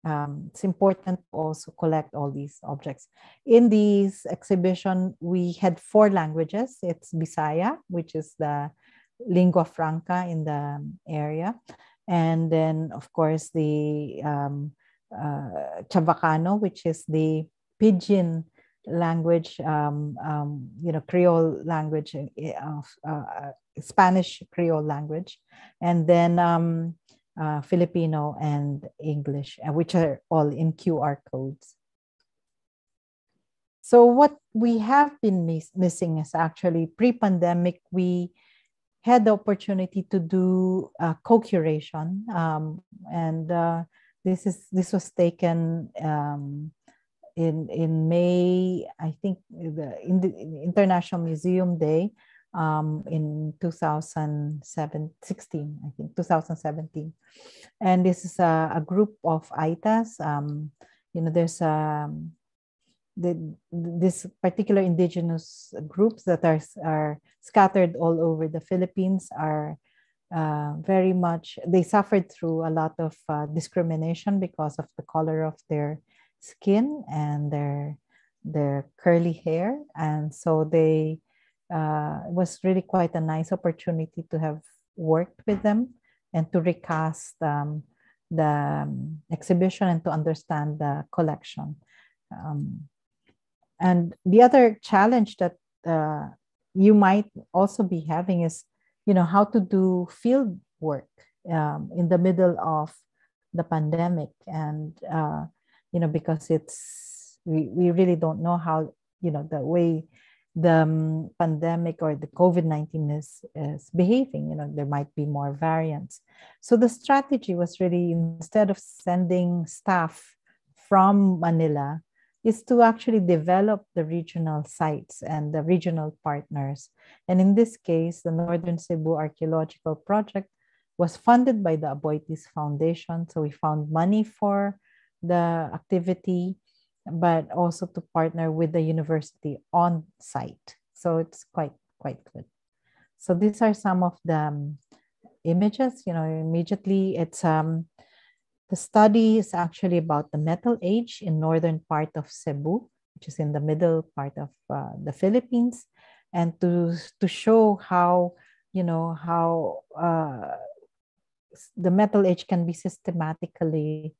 um, it's important to also collect all these objects. In this exhibition, we had four languages. It's Bisaya, which is the lingua franca in the area. And then, of course, the um, uh, Chavacano, which is the pidgin language, um, um, you know, Creole language eh, uh, uh, Spanish Creole language, and then um, uh, Filipino and English, uh, which are all in QR codes. So what we have been miss missing is actually pre-pandemic, we had the opportunity to do uh, co-curation um, and uh, this is this was taken um, in in May, I think the in the International Museum Day um, in 2007, 16, I think 2017, and this is a, a group of Aitas. Um, you know, there's a um, the, this particular indigenous groups that are are scattered all over the Philippines are uh, very much they suffered through a lot of uh, discrimination because of the color of their skin and their their curly hair and so they uh, it was really quite a nice opportunity to have worked with them and to recast um, the um, exhibition and to understand the collection. Um, and the other challenge that uh, you might also be having is you know how to do field work um, in the middle of the pandemic. And uh, you know because it's we, we really don't know how you know the way the um, pandemic or the covid-19 is, is behaving you know there might be more variants so the strategy was really instead of sending staff from manila is to actually develop the regional sites and the regional partners. And in this case, the Northern Cebu Archaeological Project was funded by the Aboitiz Foundation. So we found money for the activity, but also to partner with the university on site. So it's quite, quite good. So these are some of the um, images, you know, immediately it's um, the study is actually about the metal age in northern part of Cebu, which is in the middle part of uh, the Philippines, and to to show how you know how uh, the metal age can be systematically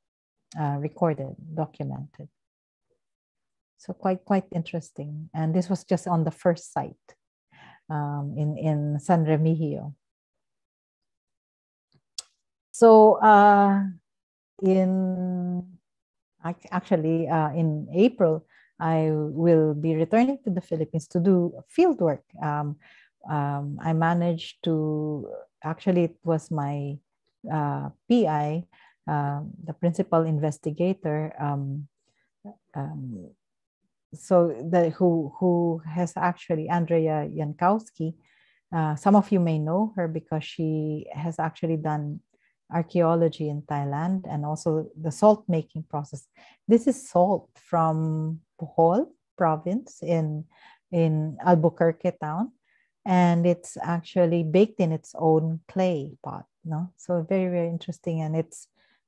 uh, recorded, documented. So quite quite interesting, and this was just on the first site um, in in San Remigio. So uh, in actually uh, in April, I will be returning to the Philippines to do field work um, um, I managed to actually it was my uh, PI, um, the principal investigator. Um, um, so the who who has actually Andrea Yankowski. Uh, some of you may know her because she has actually done archaeology in Thailand and also the salt making process. This is salt from Bohol province in in Alburquerque town and it's actually baked in its own clay pot no so very very interesting and it's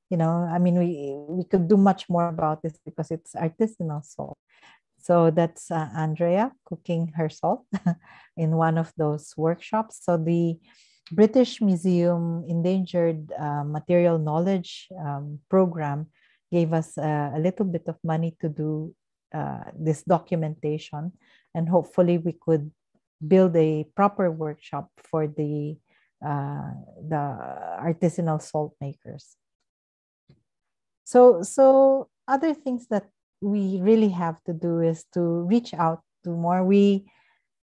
you know i mean we we could do much more about this because it's artisanal salt so that's uh, andrea cooking her salt in one of those workshops so the british museum endangered uh, material knowledge um, program gave us uh, a little bit of money to do uh, this documentation and hopefully we could build a proper workshop for the uh, the artisanal salt makers. So so other things that we really have to do is to reach out to more. We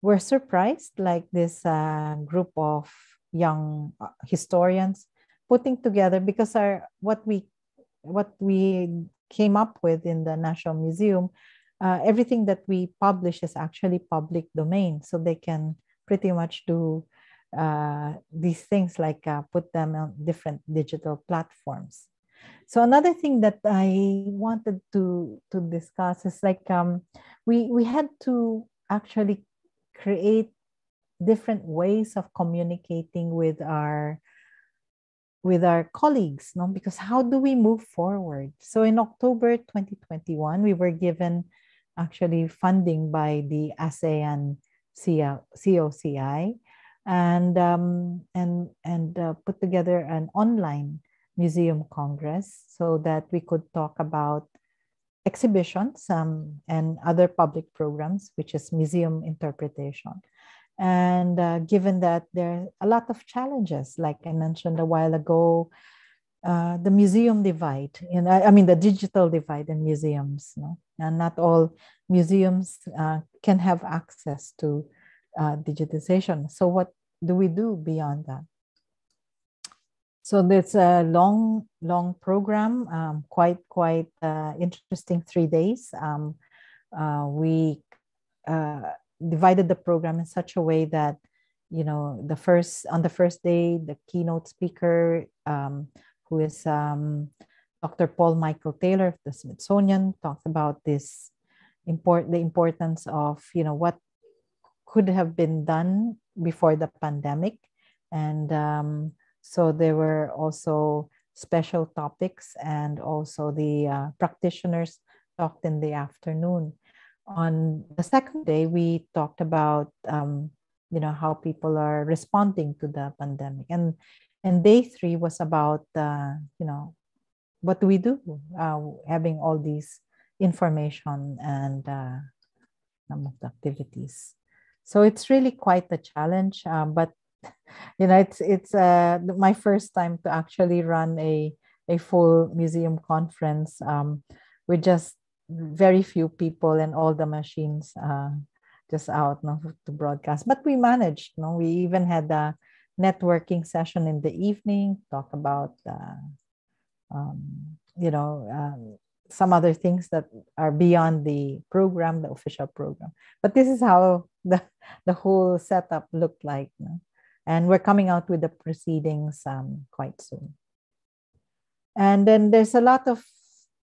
were surprised, like this uh, group of young uh, historians putting together because our what we what we came up with in the National Museum uh, everything that we publish is actually public domain. So they can pretty much do uh, these things like uh, put them on different digital platforms. So another thing that I wanted to to discuss is like um, we we had to actually create different ways of communicating with our with our colleagues no? Because how do we move forward? So in october 2021 we were given actually funding by the ASEAN COCI and um, and and uh, put together an online museum congress so that we could talk about exhibitions um, and other public programs, which is museum interpretation. And uh, given that there are a lot of challenges, like I mentioned a while ago, uh, the museum divide, and I, mean the digital divide in museums. No? And not all museums uh, can have access to uh, digitization. So what do we do beyond that? So it's a long, long program, um, quite, quite uh, interesting. Three days. Um, uh, we divided the program in such a way that you know the first on the first day the keynote speaker um, who is um, Dr. Paul Michael Taylor of the Smithsonian, talked about this import the importance of you know what could have been done before the pandemic, and um, so there were also special topics, and also the uh, practitioners talked in the afternoon. On the second day, we talked about um, you know how people are responding to the pandemic, and and day three was about uh, you know what do we do uh, having all these information and uh, some of the activities so it's really quite a challenge um, but you know it's it's uh, my first time to actually run a a full museum conference um, with just very few people and all the machines uh, just out no, to broadcast but we managed no we even had a networking session in the evening, talk about, uh, um, you know, um, some other things that are beyond the program, the official program. But this is how the, the whole setup looked like. And we're coming out with the proceedings um, quite soon. And then there's a lot of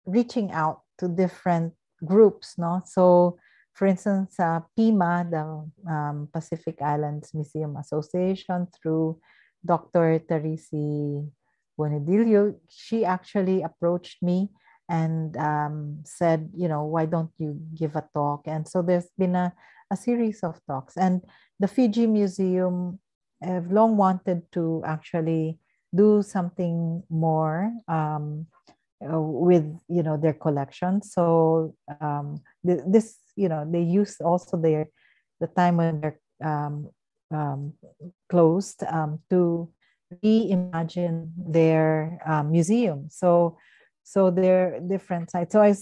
reaching out to different groups, no? So for instance, uh, PIMA, the um, Pacific Islands Museum Association, through Dr. Tarisi Vunidilo, she actually approached me and um, said, you know, why don't you give a talk? And so there's been a, a series of talks. And the Fiji Museum have long wanted to actually do something more um, uh, with, you know, their collection. So um, th- this you know they use also their the time when they're um, um, closed um, to reimagine their um, museum. So so they're different sites. So I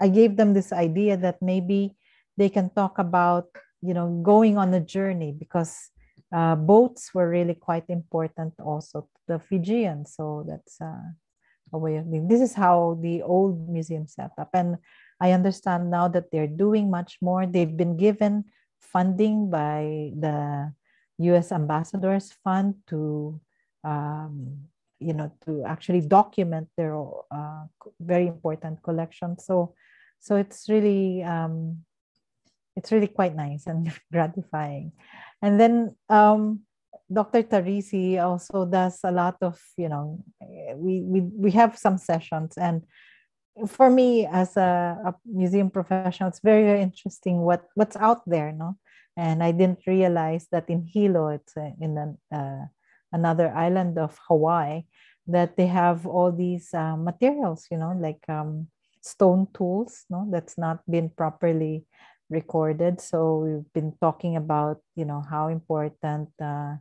I gave them this idea that maybe they can talk about you know, going on a journey because uh, boats were really quite important also to the Fijians. So that's uh, a way of being. This is how the old museum set up. And I understand now that they're doing much more. They've been given funding by the U.S. Ambassadors Fund to, um, you know, to actually document their uh, very important collection. So, so it's really, um, it's really quite nice and gratifying. And then um, Dr. Tarisi also does a lot of, you know, we we we have some sessions and for me as a, a, museum professional, it's very, very interesting what what's out there, no? And I didn't realize that in Hilo, it's in an, uh, another island of Hawaii, that they have all these uh, materials, you know, like um, stone tools, no, that's not been properly recorded. So we've been talking about, you know, how important uh,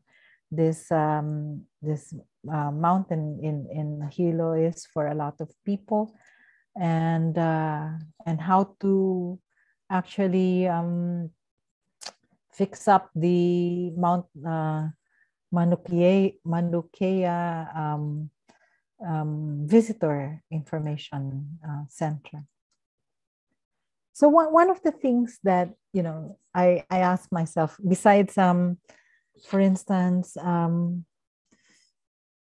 this um, this uh, mountain in in Hilo is for a lot of people and uh, and how to actually um, fix up the Mount uh, Maunakea, Maunakea um, um, visitor information uh, center. So one, one of the things that you know I, I asked myself, besides um, for instance, um,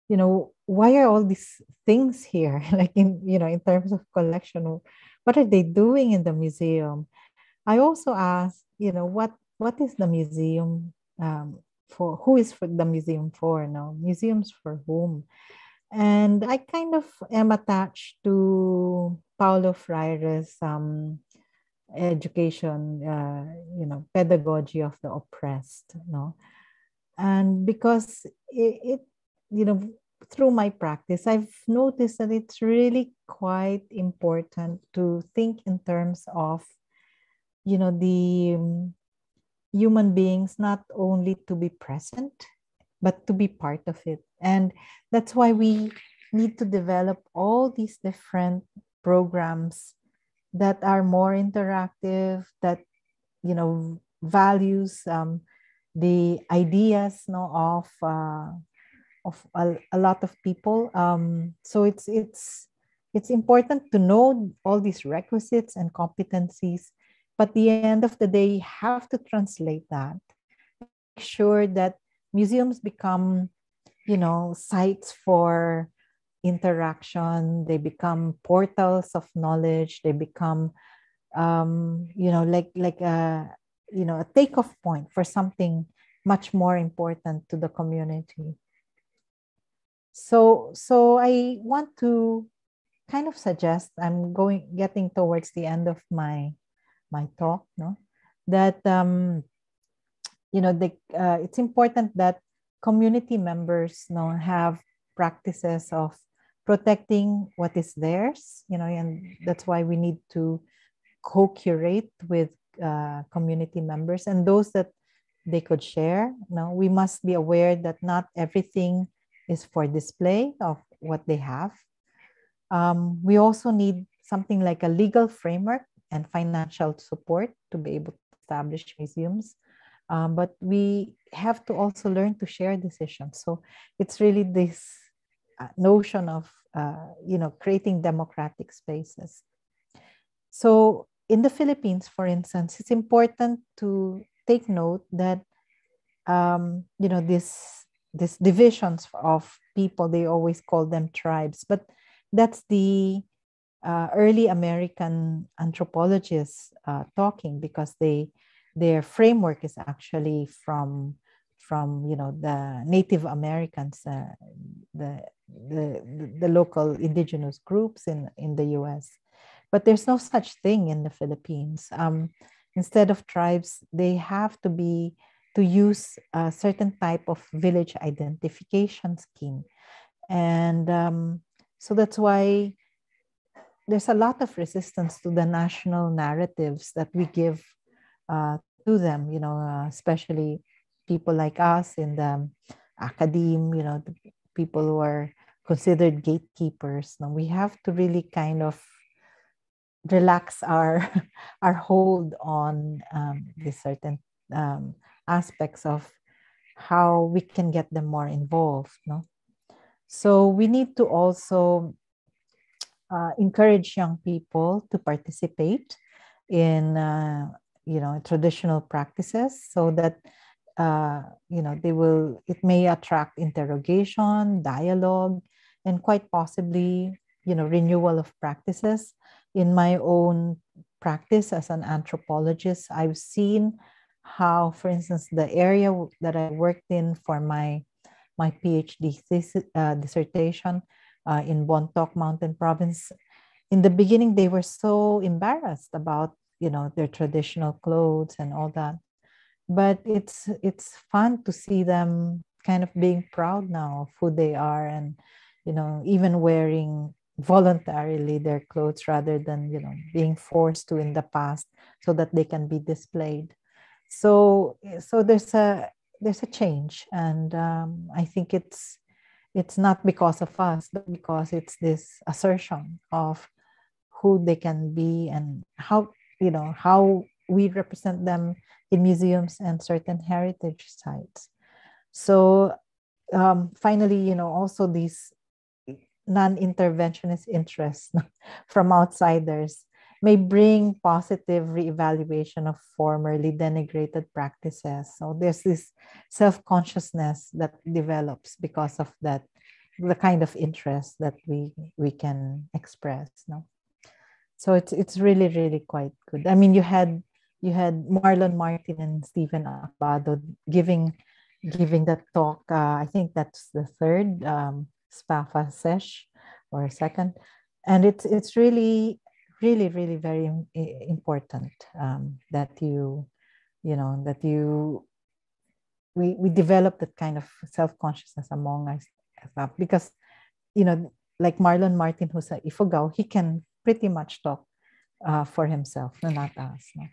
you know, why are all these things here? like in, you know, in terms of collection, what are they doing in the museum? I also ask, you know, what what is the museum um, for? Who is for the museum for? No, museums for whom? And I kind of am attached to Paulo Freire's um, education, uh, you know, pedagogy of the oppressed, no, and because it, it you know, through my practice, I've noticed that it's really quite important to think in terms of, you know, the um, human beings not only to be present, but to be part of it. And that's why we need to develop all these different programs that are more interactive, that, you know, values um, the ideas no, of uh, of a, a lot of people. Um, so it's it's it's important to know all these requisites and competencies, but the end of the day, you have to translate that. Make sure that museums become, you know, sites for interaction. They become portals of knowledge. They become, um, you know, like like a you know a takeoff point for something much more important to the community. So, so I want to kind of suggest, I'm going, getting towards the end of my, my talk, no? That, um, you know, the, uh, it's important that community members you know, have practices of protecting what is theirs, you know, and that's why we need to co-curate with uh, community members and those that they could share. You know, we must be aware that not everything is for display of what they have. Um, we also need something like a legal framework and financial support to be able to establish museums. Um, but we have to also learn to share decisions. So it's really this notion of, uh, you know, creating democratic spaces. So in the Philippines, for instance, it's important to take note that, um, you know, this these divisions of people they always call them tribes but that's the uh, early american anthropologists uh, talking because they their framework is actually from from you know the native americans uh, the, the the local indigenous groups in in the us but there's no such thing in the philippines um, instead of tribes they have to be to use a certain type of village identification scheme. And um, so that's why there's a lot of resistance to the national narratives that we give uh, to them, you know, uh, especially people like us in the academe, you know, the people who are considered gatekeepers. Now we have to really kind of relax our our hold on um, these certain um, aspects of how we can get them more involved. No? So we need to also uh, encourage young people to participate in uh, you know traditional practices so that uh, you know they will it may attract interrogation dialogue and quite possibly you know renewal of practices. In my own practice as an anthropologist i've seen how for instance the area that i worked in for my my phd thesis, uh, dissertation uh, in bontoc mountain province in the beginning they were so embarrassed about you know their traditional clothes and all that but it's it's fun to see them kind of being proud now of who they are and you know even wearing voluntarily their clothes rather than you know being forced to in the past so that they can be displayed. So so there's a there's a change and um, i think it's it's not because of us but because it's this assertion of who they can be and how you know how we represent them in museums and certain heritage sites. So um, finally you know also these non-interventionist interests from outsiders may bring positive reevaluation of formerly denigrated practices. So there's this self-consciousness that develops because of that the kind of interest that we we can express no? So it's it's really really quite good. I mean you had you had marlon martin and stephen acabado giving giving that talk uh, i think that's the third um, SPAFA sesh or second. And it's, it's really, really, really very important um, that you, you know, that you, we, we develop that kind of self-consciousness among us because, you know, like Marlon Martin, who's a Ifugao, he can pretty much talk uh, for himself, no, not us. No?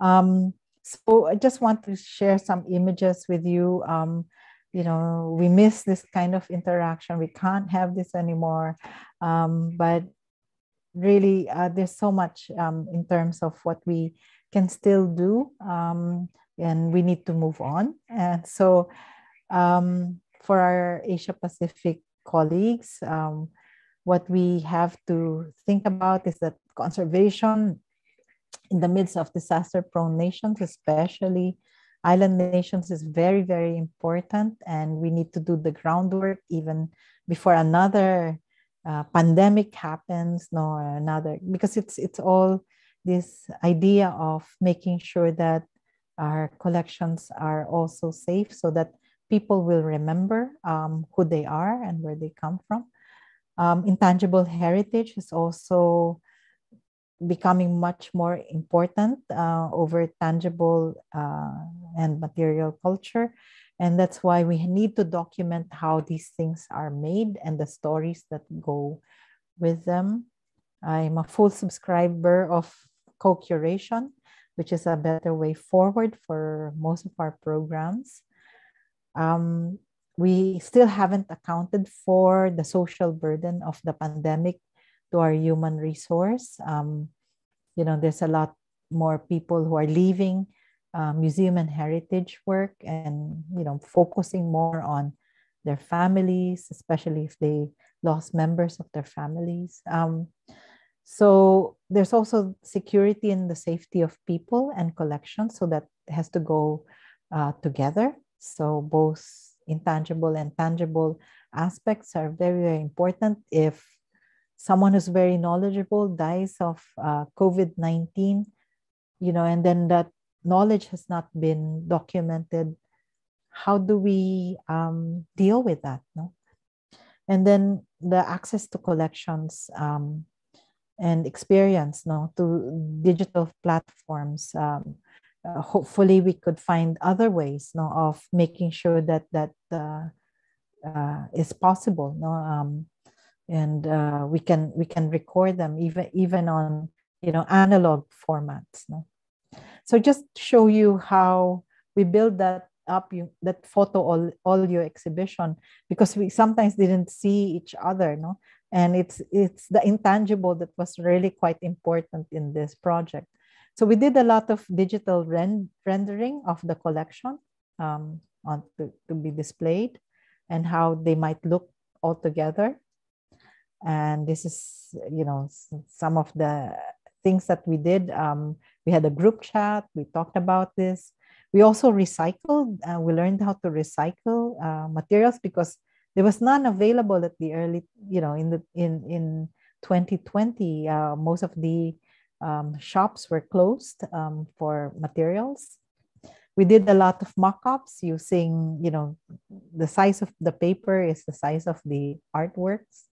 Um, so I just want to share some images with you. Um, you know we miss this kind of interaction. We can't have this anymore. Um, but really uh, there's so much um, in terms of what we can still do um, and we need to move on. And so um, for our asia pacific colleagues what we have to think about is that conservation in the midst of disaster prone nations especially island nations is very, very important, and we need to do the groundwork even before another uh, pandemic happens, nor another, because it's it's all this idea of making sure that our collections are also safe, so that people will remember um, who they are and where they come from. Um, intangible heritage is also becoming much more important uh, over tangible uh, and material culture. And that's why we need to document how these things are made and the stories that go with them. I'm a full subscriber of co curation, which is a better way forward for most of our programs. Um, we still haven't accounted for the social burden of the pandemic to our human resource. Um, you know, there's a lot more people who are leaving uh, museum and heritage work and, you know, focusing more on their families, especially if they lost members of their families. Um, so there's also security and the safety of people and collections. So that has to go uh, together. So both intangible and tangible aspects are very, very important if someone who's very knowledgeable dies of uh, COVID 19, you know, and then that knowledge has not been documented. How do we um, deal with that? No? And then the access to collections um, and experience no, to digital platforms. Um, uh, hopefully, we could find other ways no, of making sure that that uh, uh, is possible. No, um, and uh, we can we can record them even even on you know analog formats no? so just show you how we build that up you that photo all all your exhibition because we sometimes didn't see each other no and it's it's the intangible that was really quite important in this project so we did a lot of digital ren- rendering of the collection um, on to, to be displayed and how they might look all together. And this is, you know, some of the things that we did. Um, we had a group chat. We talked about this. We also recycled. Uh, we learned how to recycle uh, materials because there was none available at the early, you know, in the in in 2020. Uh, most of the um, shops were closed um, for materials we did a lot of mock-ups using you know the size of the paper is the size of the artworks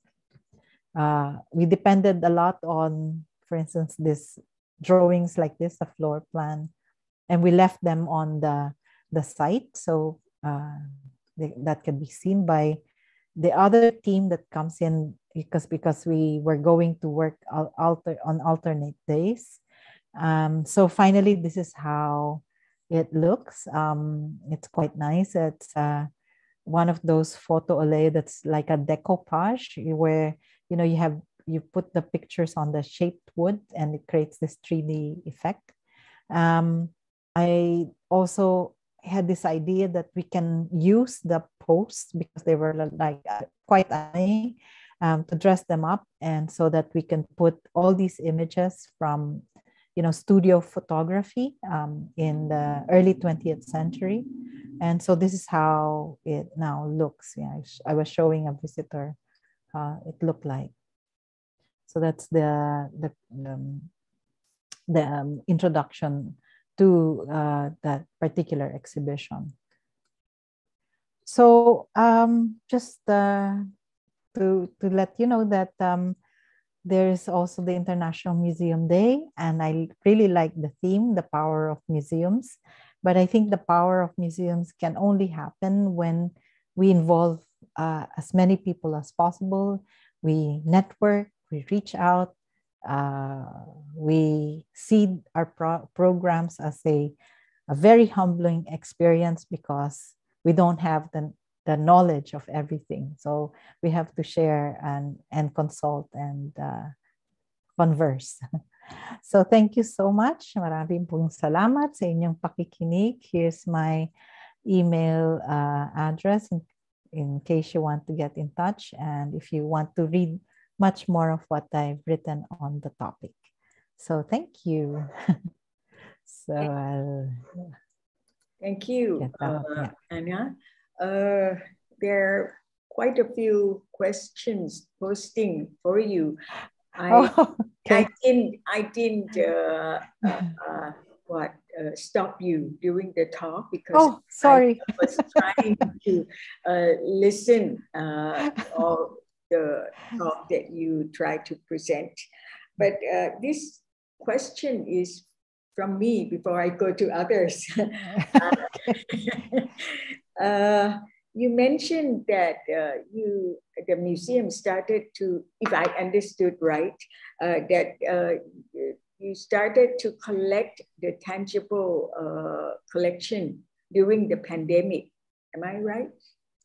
uh, we depended a lot on for instance this drawings like this a floor plan and we left them on the the site so uh, they, that can be seen by the other team that comes in because because we were going to work alter on alternate days um, so finally this is how it looks. Um, it's quite nice. It's uh, one of those photo alley that's like a decoupage where you know you have you put the pictures on the shaped wood and it creates this 3D effect. Um, I also had this idea that we can use the posts because they were like uh, quite tiny um, to dress them up and so that we can put all these images from you know, studio photography um, in the early 20th century. And so this is how it now looks. Yeah, I, was showing a visitor uh, it looked like. So that's the, the, um, the um, introduction to uh, that particular exhibition. So um, just uh, to, to let you know that um, there is also the International Museum Day, and I really like the theme, the power of museums. But I think the power of museums can only happen when we involve uh, as many people as possible. We network, we reach out, uh, we see our pro- programs as a, a very humbling experience because we don't have the the knowledge of everything. So we have to share and, and consult and uh, converse. so thank you so much. Maraming pong salamat sa inyong pakikinig. Here's my email uh, address in, in case you want to get in touch and if you want to read much more of what I've written on the topic. So thank you. so I'll Thank you, uh, yeah. Ana. Uh, there are quite a few questions posting for you. I, oh, okay. I didn't, I didn't uh, uh, uh, what uh, stop you during the talk because oh, sorry. I was trying to uh, listen uh, all the talk that you try to present. But this question is from me before I go to others. Uh, you mentioned that uh, you the museum started to, if I understood right, uh, that uh, you started to collect the tangible uh, collection during the pandemic. Am I right?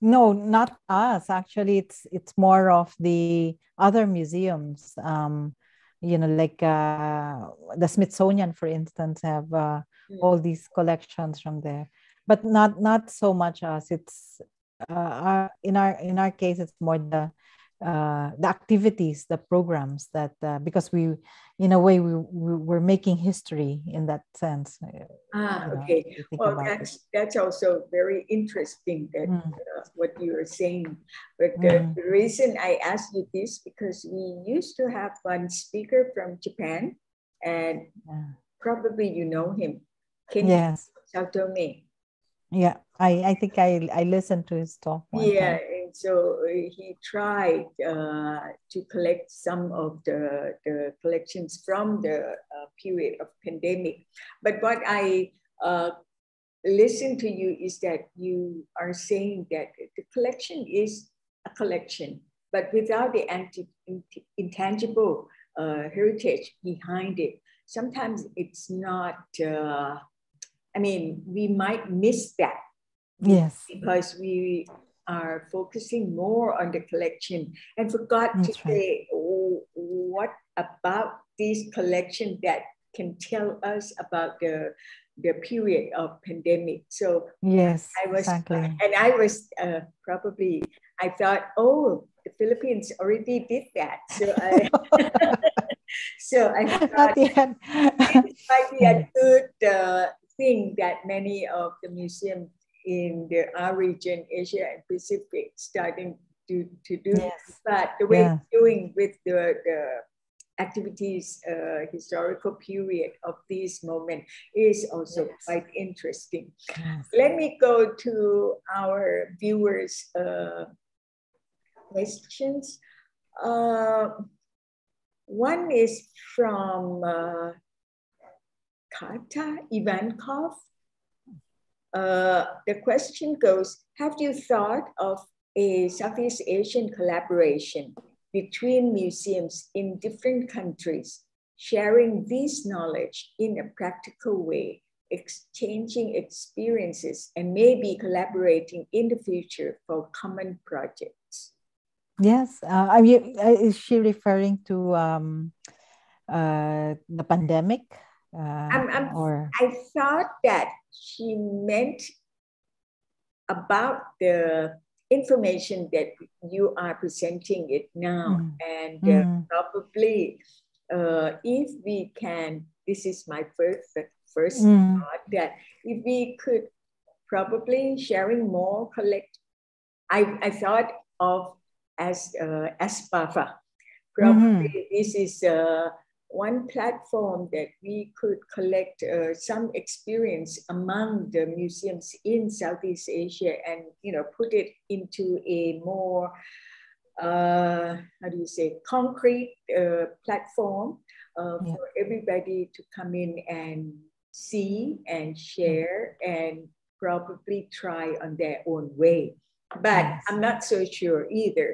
No, not us. Actually, it's it's more of the other museums. Um, you know, like uh, the Smithsonian, for instance, have mm. all these collections from there but not not so much us it's uh, in our in our case it's more the uh, the activities the programs that uh, because we in a way we, we were making history in that sense uh, ah okay well that's it. that's also very interesting that mm. Uh, what you are saying but mm. the reason i asked you this because we used to have one speaker from japan and yeah. probably you know him Ken yes Saotome. Yeah, I, I think I, I listened to his talk. Yeah, and so uh, he tried uh, to collect some of the, the collections from the uh, period of pandemic. But what I uh, listen to you is that you are saying that the collection is a collection, but without the anti, intangible uh, heritage behind it, sometimes it's not uh, I mean, we might miss that. Yes. Because we are focusing more on the collection and forgot That's to right. say oh, what about this collection that can tell us about the the period of pandemic. So yes, I was, exactly. and I was uh, probably I thought, oh, the Philippines already did that. So I, so I thought this might be a good uh, thing that many of the museums in the our region, Asia and Pacific, starting to, to do. Yes. But the way Yeah. doing with the, the activities, uh, historical period of this moment is also Yes. quite interesting. Yes. Let me go to our viewers' uh, questions. Uh, one is from uh, Kata Ivankov. Uh, the question goes Have you thought of a Southeast Asian collaboration between museums in different countries, sharing this knowledge in a practical way, exchanging experiences, and maybe collaborating in the future for common projects? Yes. Uh, are uh, is she referring to um, uh, the pandemic? Uh, I'm- I'm- or I thought that she meant about the information that you are presenting it now. Mm. And uh, Mm. probably uh, if we can, this is my first, first Mm. thought that if we could probably sharing more collect, I, I thought of as uh, Aspafa. Probably this is uh, one platform that we could collect uh, some experience among the museums in Southeast Asia and you know put it into a more uh, how do you say concrete uh, platform uh, Yeah. for everybody to come in and see and share and probably try on their own way. But Yes. I'm not so sure either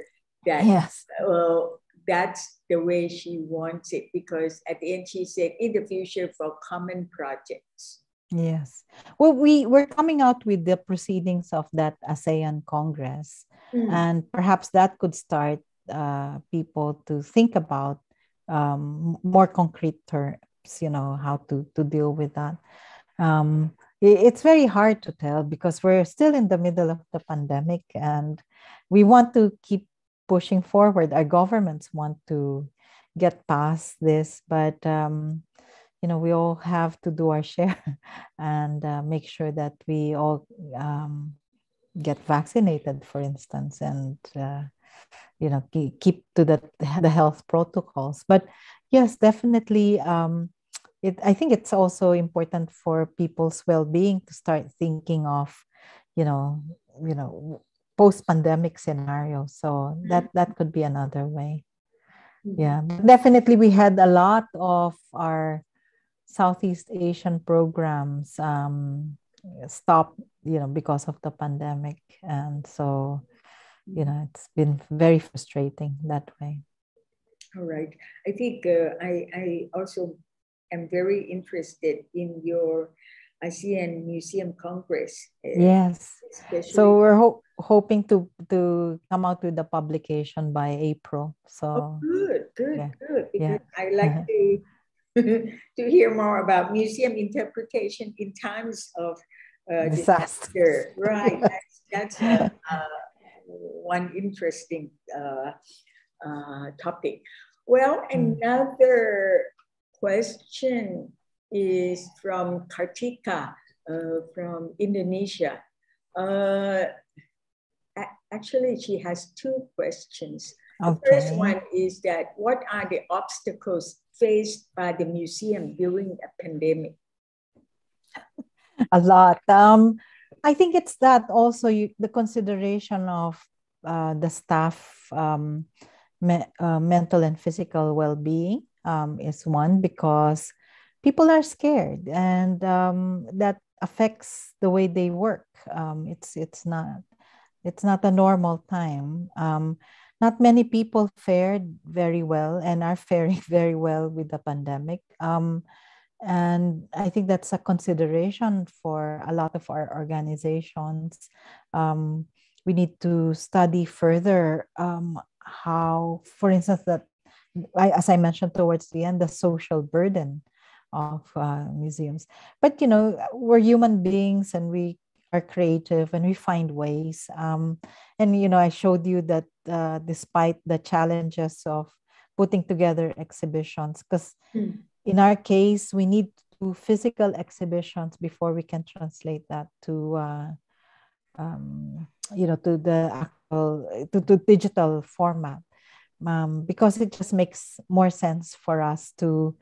that yes. well, that's the way she wants it because at the end she said in the future for common projects. Yes. Well, we we're coming out with the proceedings of that ASEAN Congress, Mm. and perhaps that could start uh, people to think about um, more concrete terms. You know how to to deal with that. Um, it's very hard to tell because we're still in the middle of the pandemic, and we want to keep pushing forward. Our governments want to get past this, but um, you know we all have to do our share and uh, make sure that we all um, get vaccinated for instance and uh, you know keep to the, the health protocols but yes definitely um, it, i think it's also important for people's well-being to start thinking of you know you know post-pandemic scenario. So that that could be another way. Yeah but definitely we had a lot of our southeast asian programs um stop you know because of the pandemic. And so you know it's been very frustrating that way. All right. I think uh, I, I also am very interested in your ASEAN Museum Congress. uh, yes Especially, so we're ho- hoping to to come out with the publication by april oh, so good, good, yeah, good. yeah. Because I like to to hear more about museum interpretation in times of uh, disaster disaster. Right. That's, that's uh, uh, one interesting uh, uh, topic. Well, Mm. another question is from Kartika uh, from Indonesia. Uh, actually, she has two questions. The first one is that what are the obstacles faced by the museum during a pandemic? a lot. Um, I think it's that also you, the consideration of uh, the staff um, me, uh, mental and physical well-being um, is one because people are scared and um, that affects the way they work. Um, it's it's not it's not a normal time. Um, not many people fared very well and are faring very well with the pandemic. Um, and I think that's a consideration for a lot of our organizations. Um, we need to study further um, how, for instance, that as I mentioned towards the end, the social burden of uh, museums. But you know, we're human beings and we are creative and we find ways. Um, and you know, I showed you that uh, despite the challenges of putting together exhibitions, because mm. in our case, we need to physical exhibitions before we can translate that to uh, um, you know to the actual to, to digital format um, because it just makes more sense for us to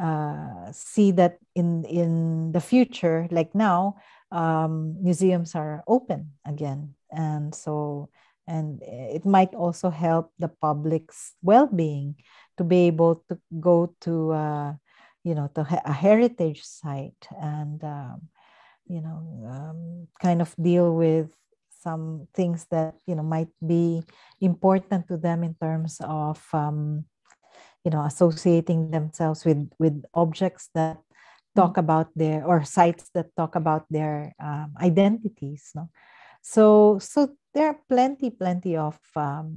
uh, see that in in the future like now um, museums are open again. And so and it might also help the public's well-being to be able to go to uh, you know to a heritage site and um, you know um, kind of deal with some things that you know might be important to them in terms of um, you know associating themselves with with objects that talk mm. about their or sites that talk about their um, identities no so so there are plenty plenty of um,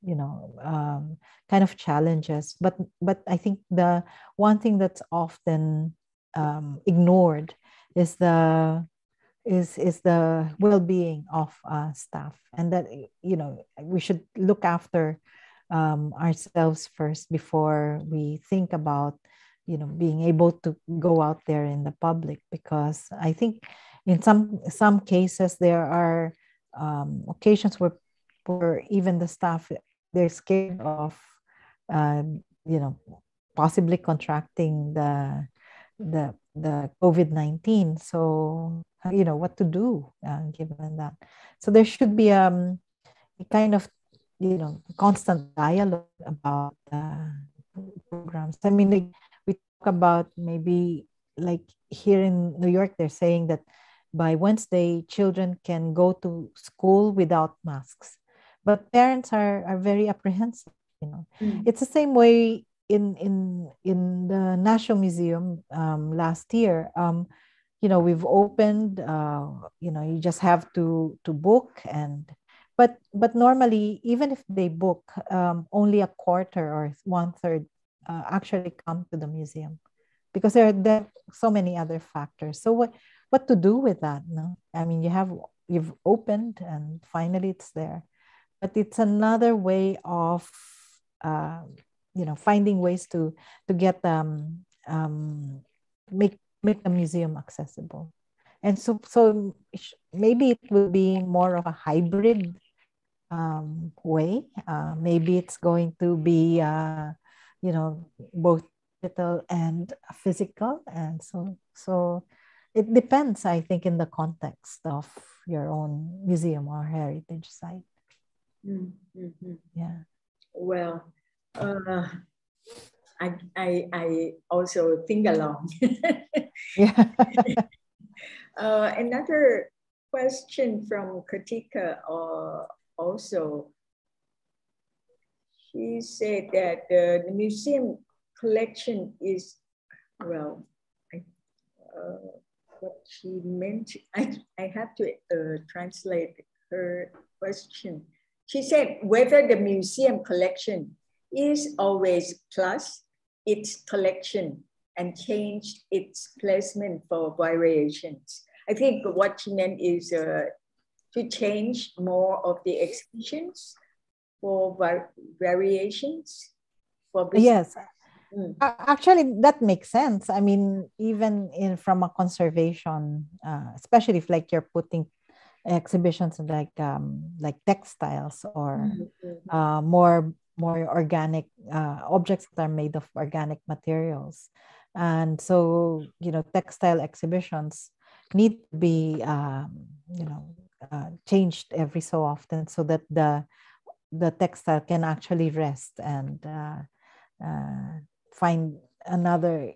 you know um, kind of challenges but but i think the one thing that's often um, ignored is the is is the well-being of uh, staff and that you know we should look after um, ourselves first before we think about you know being able to go out there in the public because i think in some some cases there are um, occasions where where even the staff they're scared of uh, you know possibly contracting the the the covid-19 so you know what to do uh, given that. So there should be um, a kind of you know constant dialogue about uh, programs. I mean like, we talk about maybe like here in new york they're saying that by wednesday children can go to school without masks. But parents are are very apprehensive you know. Mm. it's the same way in in in the national museum um, last year. Um, you know we've opened uh, you know you just have to to book and but but normally even if they book um, only a quarter or one third uh, actually come to the museum because there are there so many other factors. So what what to do with that no? I mean you have you've opened and finally it's there. But it's another way of uh, you know finding ways to to get um, um make make the museum accessible and so so maybe it will be more of a hybrid um, way. Uh, maybe it's going to be, uh, you know, both digital and physical, and so so it depends. I think in the context of your own museum or heritage site. Mm-hmm. Yeah. Well, uh, I, I I also think along. yeah. Uh, another question from Katika uh, also, she said that uh, the museum collection is, well, I, uh, what she meant, I, I have to uh, translate her question. She said whether the museum collection is always plus its collection and change its placement for variations. I think what she meant is uh, to change more of the exhibitions for variations for business. yes mm. actually that makes sense i mean even in from a conservation uh, especially if like you're putting exhibitions like um, like textiles or mm-hmm. uh, more more organic uh, objects that are made of organic materials and so you know textile exhibitions need to be um, you know uh, changed every so often so that the the textile can actually rest and uh, uh, find another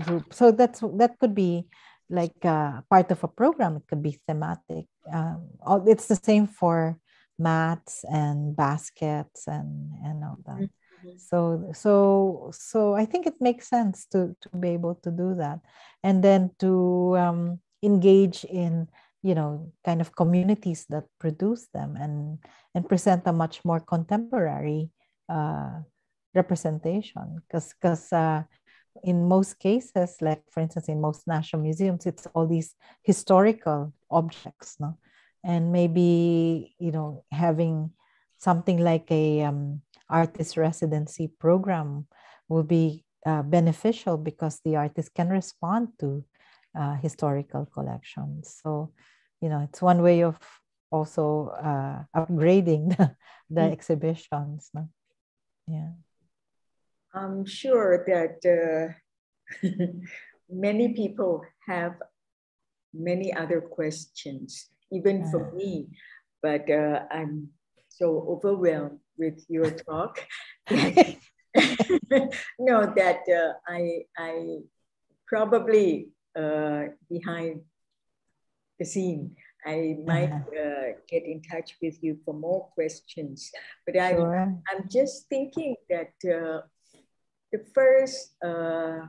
group. So that's that could be like uh, part of a program. It could be thematic. Um, it's the same for mats and baskets and and all that. Mm-hmm. So so so I think it makes sense to to be able to do that, and then to um, engage in you know kind of communities that produce them and and present a much more contemporary uh, representation because because uh, in most cases, like for instance, in most national museums, it's all these historical objects, no? And maybe, you know, having something like a um, artist residency program will be uh, beneficial because the artist can respond to uh, historical collections. So, you know, it's one way of also uh, upgrading the, the mm. exhibitions. No? Yeah. I'm sure that uh, many people have many other questions, even for me, but uh, I'm so overwhelmed with your talk. no, that uh, I, I probably uh, behind the scene, I might uh-huh. uh, get in touch with you for more questions. But I, sure. I'm just thinking that uh, the first uh,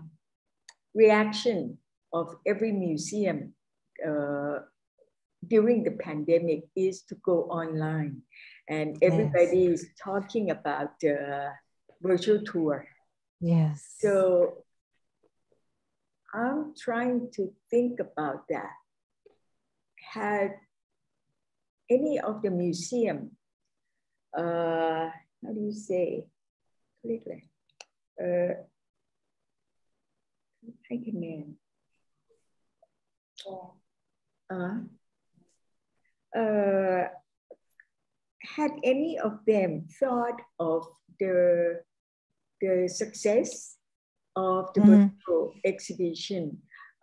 reaction of every museum uh, during the pandemic is to go online. And everybody yes. is talking about the virtual tour. Yes. So I'm trying to think about that. Had any of the museum, uh, how do you say, uh, I can uh, uh, had any of them thought of the, the success of the mm-hmm. virtual exhibition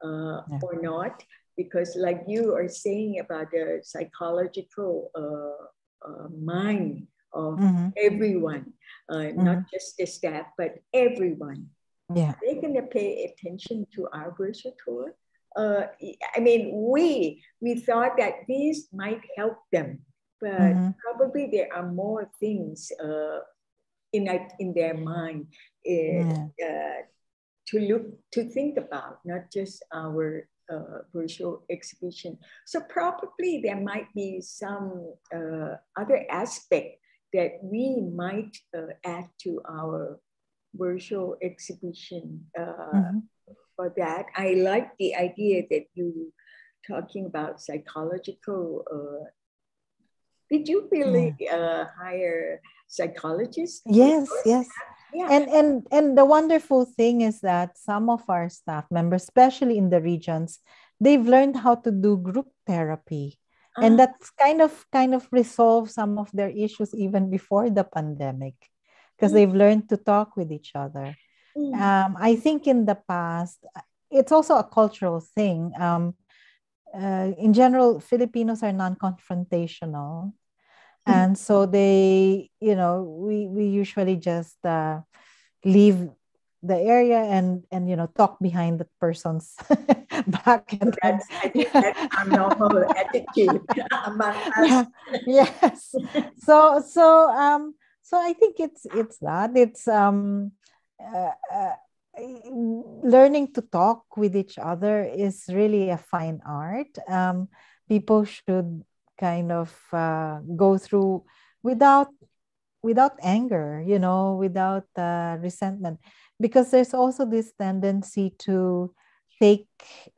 uh, yeah. or not? Because, like you are saying about the psychological uh, uh, mind of mm-hmm. everyone, uh, mm-hmm. not just the staff, but everyone. Yeah. They're going to pay attention to our virtual tour. Uh, I mean, we we thought that this might help them, but mm-hmm. probably there are more things uh, in in their mind uh, yeah. To look to think about, not just our uh, virtual exhibition. So probably there might be some uh, other aspect that we might uh, add to our virtual exhibition uh, mm-hmm. for that. I like the idea that you talking about psychological. Uh, did you really yeah. Uh, hire psychologists? Yes, yes. Yeah. And and and the wonderful thing is that some of our staff members, especially in the regions, they've learned how to do group therapy and ah. that's kind of kind of resolve some of their issues even before the pandemic because mm. they've learned to talk with each other mm. um, i think in the past it's also a cultural thing um, uh, in general filipinos are non-confrontational. And so they you know we we usually just uh, leave the area and and you know talk behind the person's back and that's, I think that's our normal attitude among us. Yeah, yes. So so um so i think it's it's that. It's um uh, uh, learning to talk with each other is really a fine art. Um people should kind of uh, go through without without anger you know without uh, resentment. Because there's also this tendency to take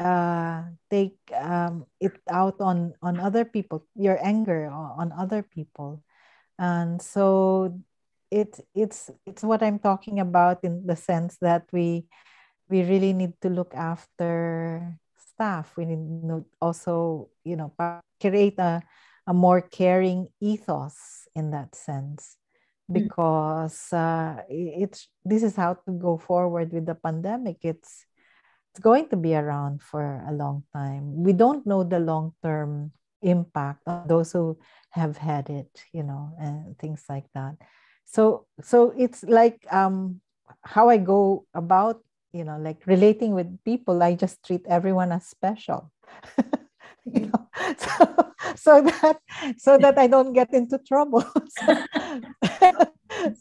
uh, take um, it out on on other people your anger on other people. And so it it's it's what i'm talking about in the sense that we we really need to look after staff. We need also you know create a, a more caring ethos in that sense. Mm. because uh, it's this is how to go forward with the pandemic. It's it's going to be around for a long time. We don't know the long term impact on those who have had it you know and things like that. So so it's like um how i go about you know like relating with people i just treat everyone as special you know? So, so that so that I don't get into trouble.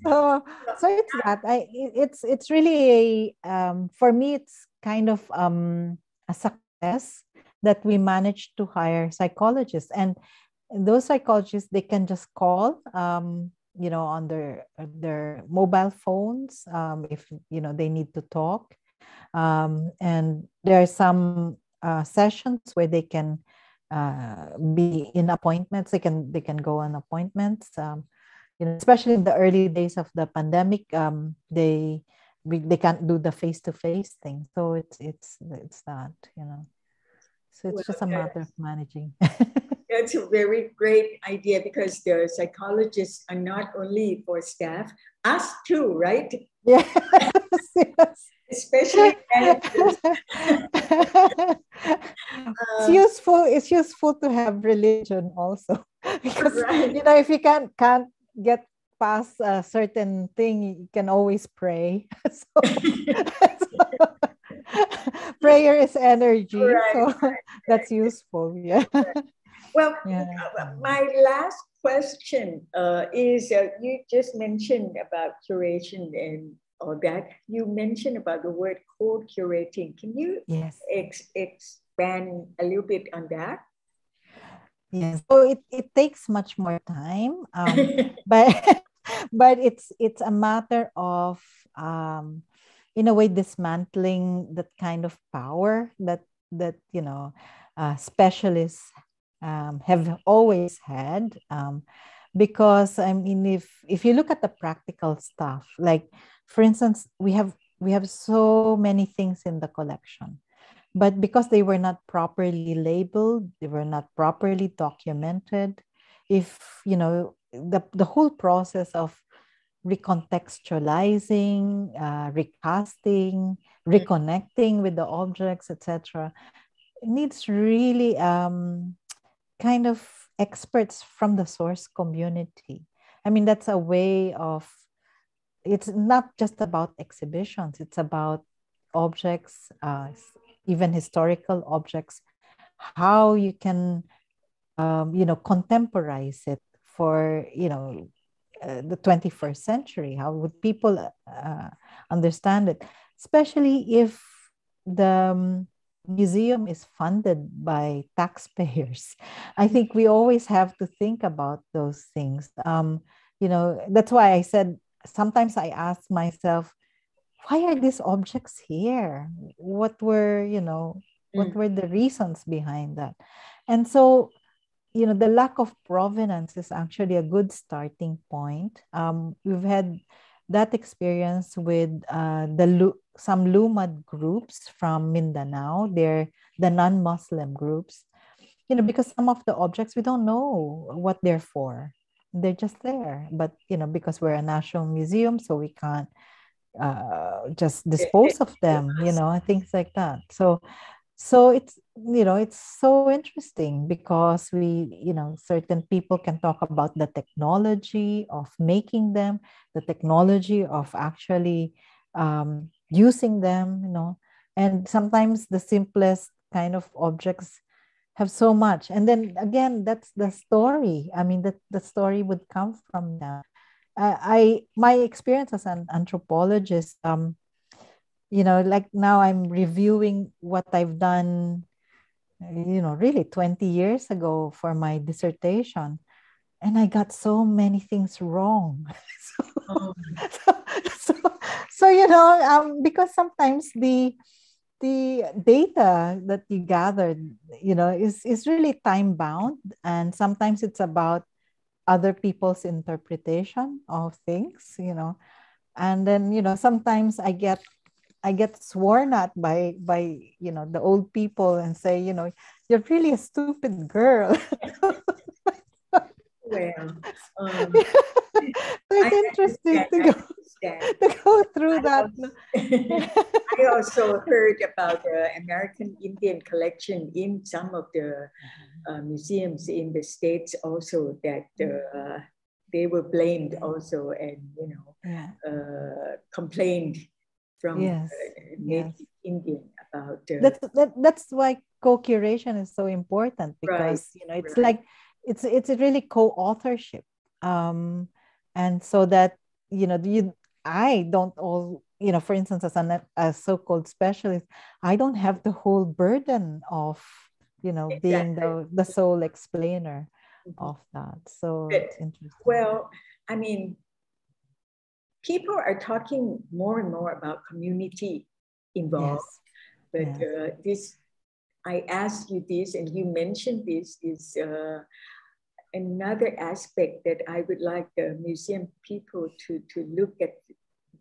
so so it's that. I it's it's really a um, for me it's kind of um, a success that we managed to hire psychologists. And those psychologists they can just call um, you know on their their mobile phones um, if you know they need to talk. Um, and there are some uh, sessions where they can uh, be in appointments. They can they can go on appointments. Um, you know, especially in the early days of the pandemic, um, they we, they can't do the face to face thing. So it's it's it's that you know. So it's well, just a matter of managing. that's a very great idea because the psychologists are not only for staff, us too, right? Yes. yes. Especially it's useful. It's useful to have religion also because right. you know if you can't can't get past a certain thing, you can always pray. so, so prayer is energy, right, so that's useful. Yeah. Well, yeah. Uh, my last question uh, is uh, you just mentioned about curation and all that. You mentioned about the word co-curating. Can you yes. ex- expand a little bit on that? Yes. So it, it takes much more time, um, but but it's it's a matter of um, in a way dismantling that kind of power that that you know uh, specialists um, have always had um, because i mean if if you look at the practical stuff like for instance we have we have so many things in the collection but because they were not properly labeled they were not properly documented if you know the, the whole process of recontextualizing uh, recasting reconnecting with the objects etc needs really um, kind of experts from the source community. I mean, that's a way of, it's not just about exhibitions, it's about objects, uh, even historical objects, how you can, um, you know, contemporize it for, you know, uh, the 21st century. How would people uh, understand it? Especially if the, um, museum is funded by taxpayers. I think we always have to think about those things. Um, you know, that's why I said sometimes I ask myself, why are these objects here? What were, you know, what mm. were the reasons behind that? And so, you know, the lack of provenance is actually a good starting point. Um, we've had that experience with uh, the some Lumad groups from Mindanao. They're the non-Muslim groups, you know, because some of the objects we don't know what they're for. They're just there, but you know, because we're a national museum, so we can't uh, just dispose of them, you know, things like that. So so it's you know it's so interesting because we you know certain people can talk about the technology of making them the technology of actually um, using them you know. And sometimes the simplest kind of objects have so much. And then again that's the story. I mean that the story would come from that uh, i my experience as an anthropologist um, you know like now i'm reviewing what i've done you know really 20 years ago for my dissertation and i got so many things wrong so, oh. so, so, so, you know um, because sometimes the the data that you gathered you know is is really time bound and sometimes it's about other people's interpretation of things you know and then you know sometimes i get I get sworn at by by you know the old people and say, you know, you're really a stupid girl. well, um, it's interesting to go, to go through I that. Also, I also heard about the American Indian collection in some of the uh, museums in the states also that uh, they were blamed also and you know yeah. uh, complained from yes. uh, native yes. Indian about uh, that's that, that's why co-curation is so important because right. you know it's right. like it's it's a really co-authorship um and so that you know you I don't all you know for instance as an a so-called specialist I don't have the whole burden of you know exactly. being the the sole explainer mm-hmm. of that so but, it's interesting well I mean people are talking more and more about community involved. Yes. But yes. Uh, this, I asked you this, and you mentioned this is uh, another aspect that I would like the museum people to to look at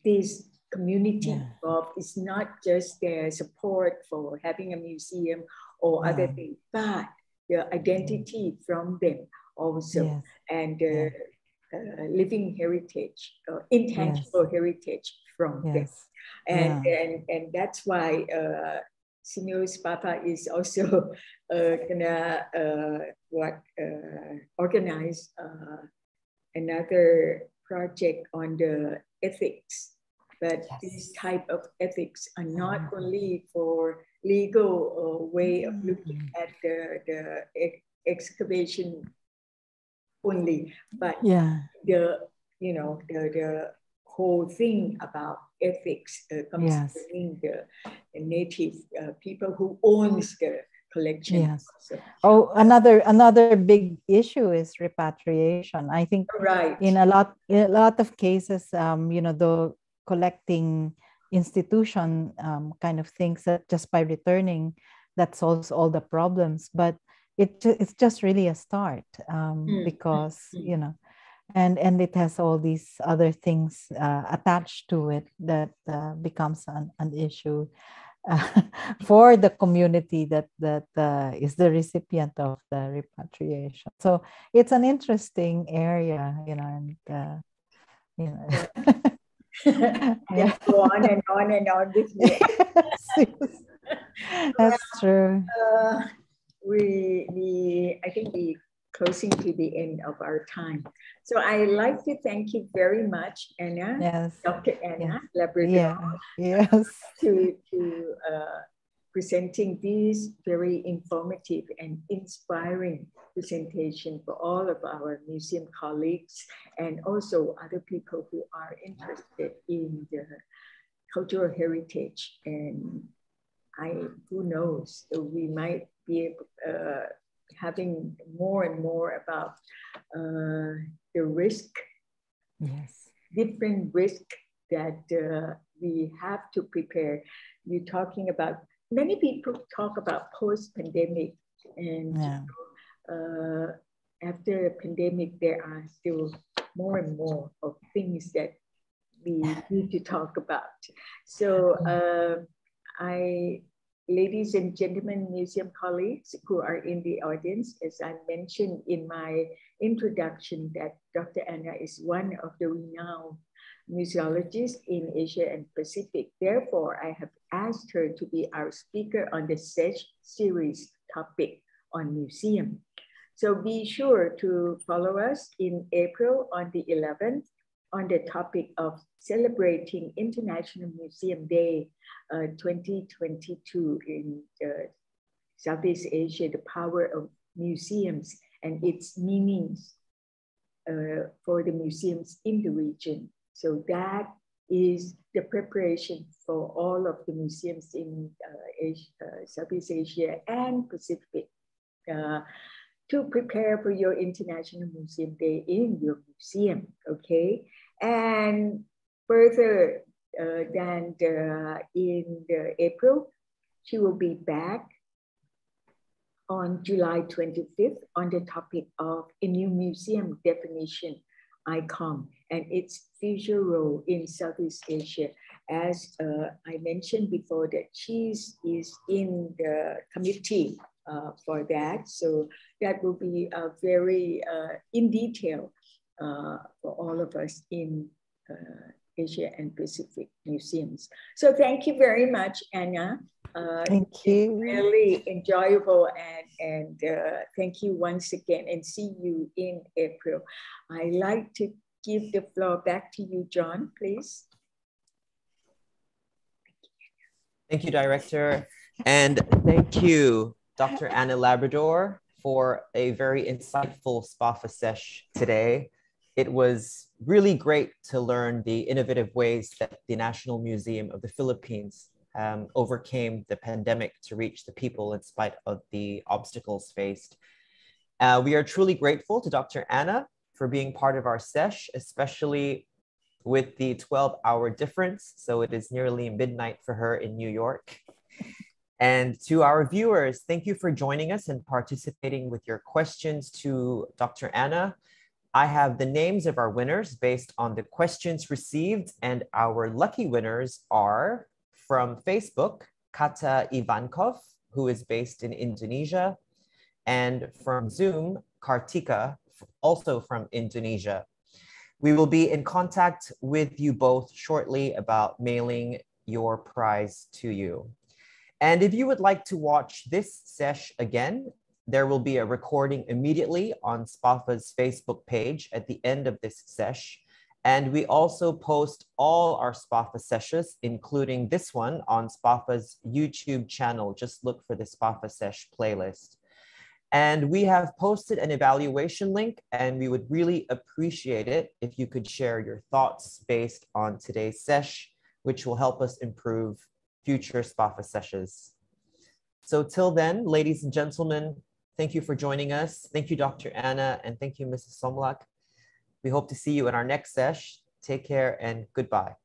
this community yeah. involved. It's not just their support for having a museum or yeah. other things, but the identity from them also, yes. and uh, uh, living heritage, uh, intangible yes. heritage from yes. them. And, yeah. and, and that's why uh, SEAMEO SPAFA is also gonna uh, what uh, organize uh, another project on the ethics. But yes. these type of ethics are not mm-hmm. only for legal uh, way of looking mm-hmm. at the, the ex excavation only, but yeah. the you know the, the whole thing about ethics uh, concerning yes. the, native uh, people who owns the collection. Yes. Oh, another another big issue is repatriation. I think right. in a lot in a lot of cases, um, you know, the collecting institution um, kind of thinks that just by returning that solves all the problems, but it it's just really a start um, mm. because mm. you know and and it has all these other things uh, attached to it that uh, becomes an, an issue uh, for the community that that uh, is the recipient of the repatriation. So it's an interesting area you know and uh, you know. Yeah. go on and on and on with me. That's true. uh, we we i think we closing to the end of our time. So I like to thank you very much, Ana, yes. Dr. Ana yes. Labrador, yeah. yes. to, to uh, presenting this very informative and inspiring presentation for all of our museum colleagues and also other people who are interested in the cultural heritage. And I, who knows, we might be able, uh, having more and more about uh, the risk, yes, different risk that uh, we have to prepare. You're talking about many people talk about post-pandemic, and yeah. uh, after a pandemic, there are still more and more of things that we need to talk about. So uh, I ladies and gentlemen museum colleagues who are in the audience, as I mentioned in my introduction that Dr. Ana is one of the renowned museologists in Asia and Pacific. Therefore, I have asked her to be our speaker on the SESH series topic on museum. So be sure to follow us in April on the 11th on the topic of celebrating International Museum Day uh, 2022 in uh, Southeast Asia, the power of museums and its meanings uh, for the museums in the region. So that is the preparation for all of the museums in uh, Asia, uh, Southeast Asia and Pacific uh, to prepare for your International Museum Day in your museum, okay? And further uh, than the, in the April, she will be back on July 25th on the topic of a new museum definition ICOM and its future role in Southeast Asia. As uh, I mentioned before that she is in the committee uh, for that. So that will be a very uh, in detail uh, for all of us in uh, Asia and Pacific museums. So thank you very much, Ana. Uh, thank you. Really enjoyable and, and uh, thank you once again and see you in April. I like to give the floor back to you, John, please. Thank you, Director. And thank you, Dr. Ana Labrador, for a very insightful SPAFA sesh today it was really great to learn the innovative ways that the National Museum of the Philippines um, overcame the pandemic to reach the people in spite of the obstacles faced. Uh, we are truly grateful to Dr. Ana for being part of our sesh, especially with the 12 hour difference. So it is nearly midnight for her in New York. And to our viewers, thank you for joining us and participating with your questions to Dr. Ana. I have the names of our winners based on the questions received, and our lucky winners are from Facebook, Kata Ivankov, who is based in Indonesia, and from Zoom, Kartika, also from Indonesia. We will be in contact with you both shortly about mailing your prize to you. And if you would like to watch this sesh again, there will be a recording immediately on SPAFA's Facebook page at the end of this sesh. And we also post all our SPAFA sessions, including this one on SPAFA's YouTube channel. Just look for the SPAFA sesh playlist. And we have posted an evaluation link, and we would really appreciate it if you could share your thoughts based on today's sesh, which will help us improve future SPAFA sessions. So till then, ladies and gentlemen, thank you for joining us. Thank you, Dr. Ana, and thank you, Mrs. Somlak. We hope to see you in our next sesh. Take care and goodbye.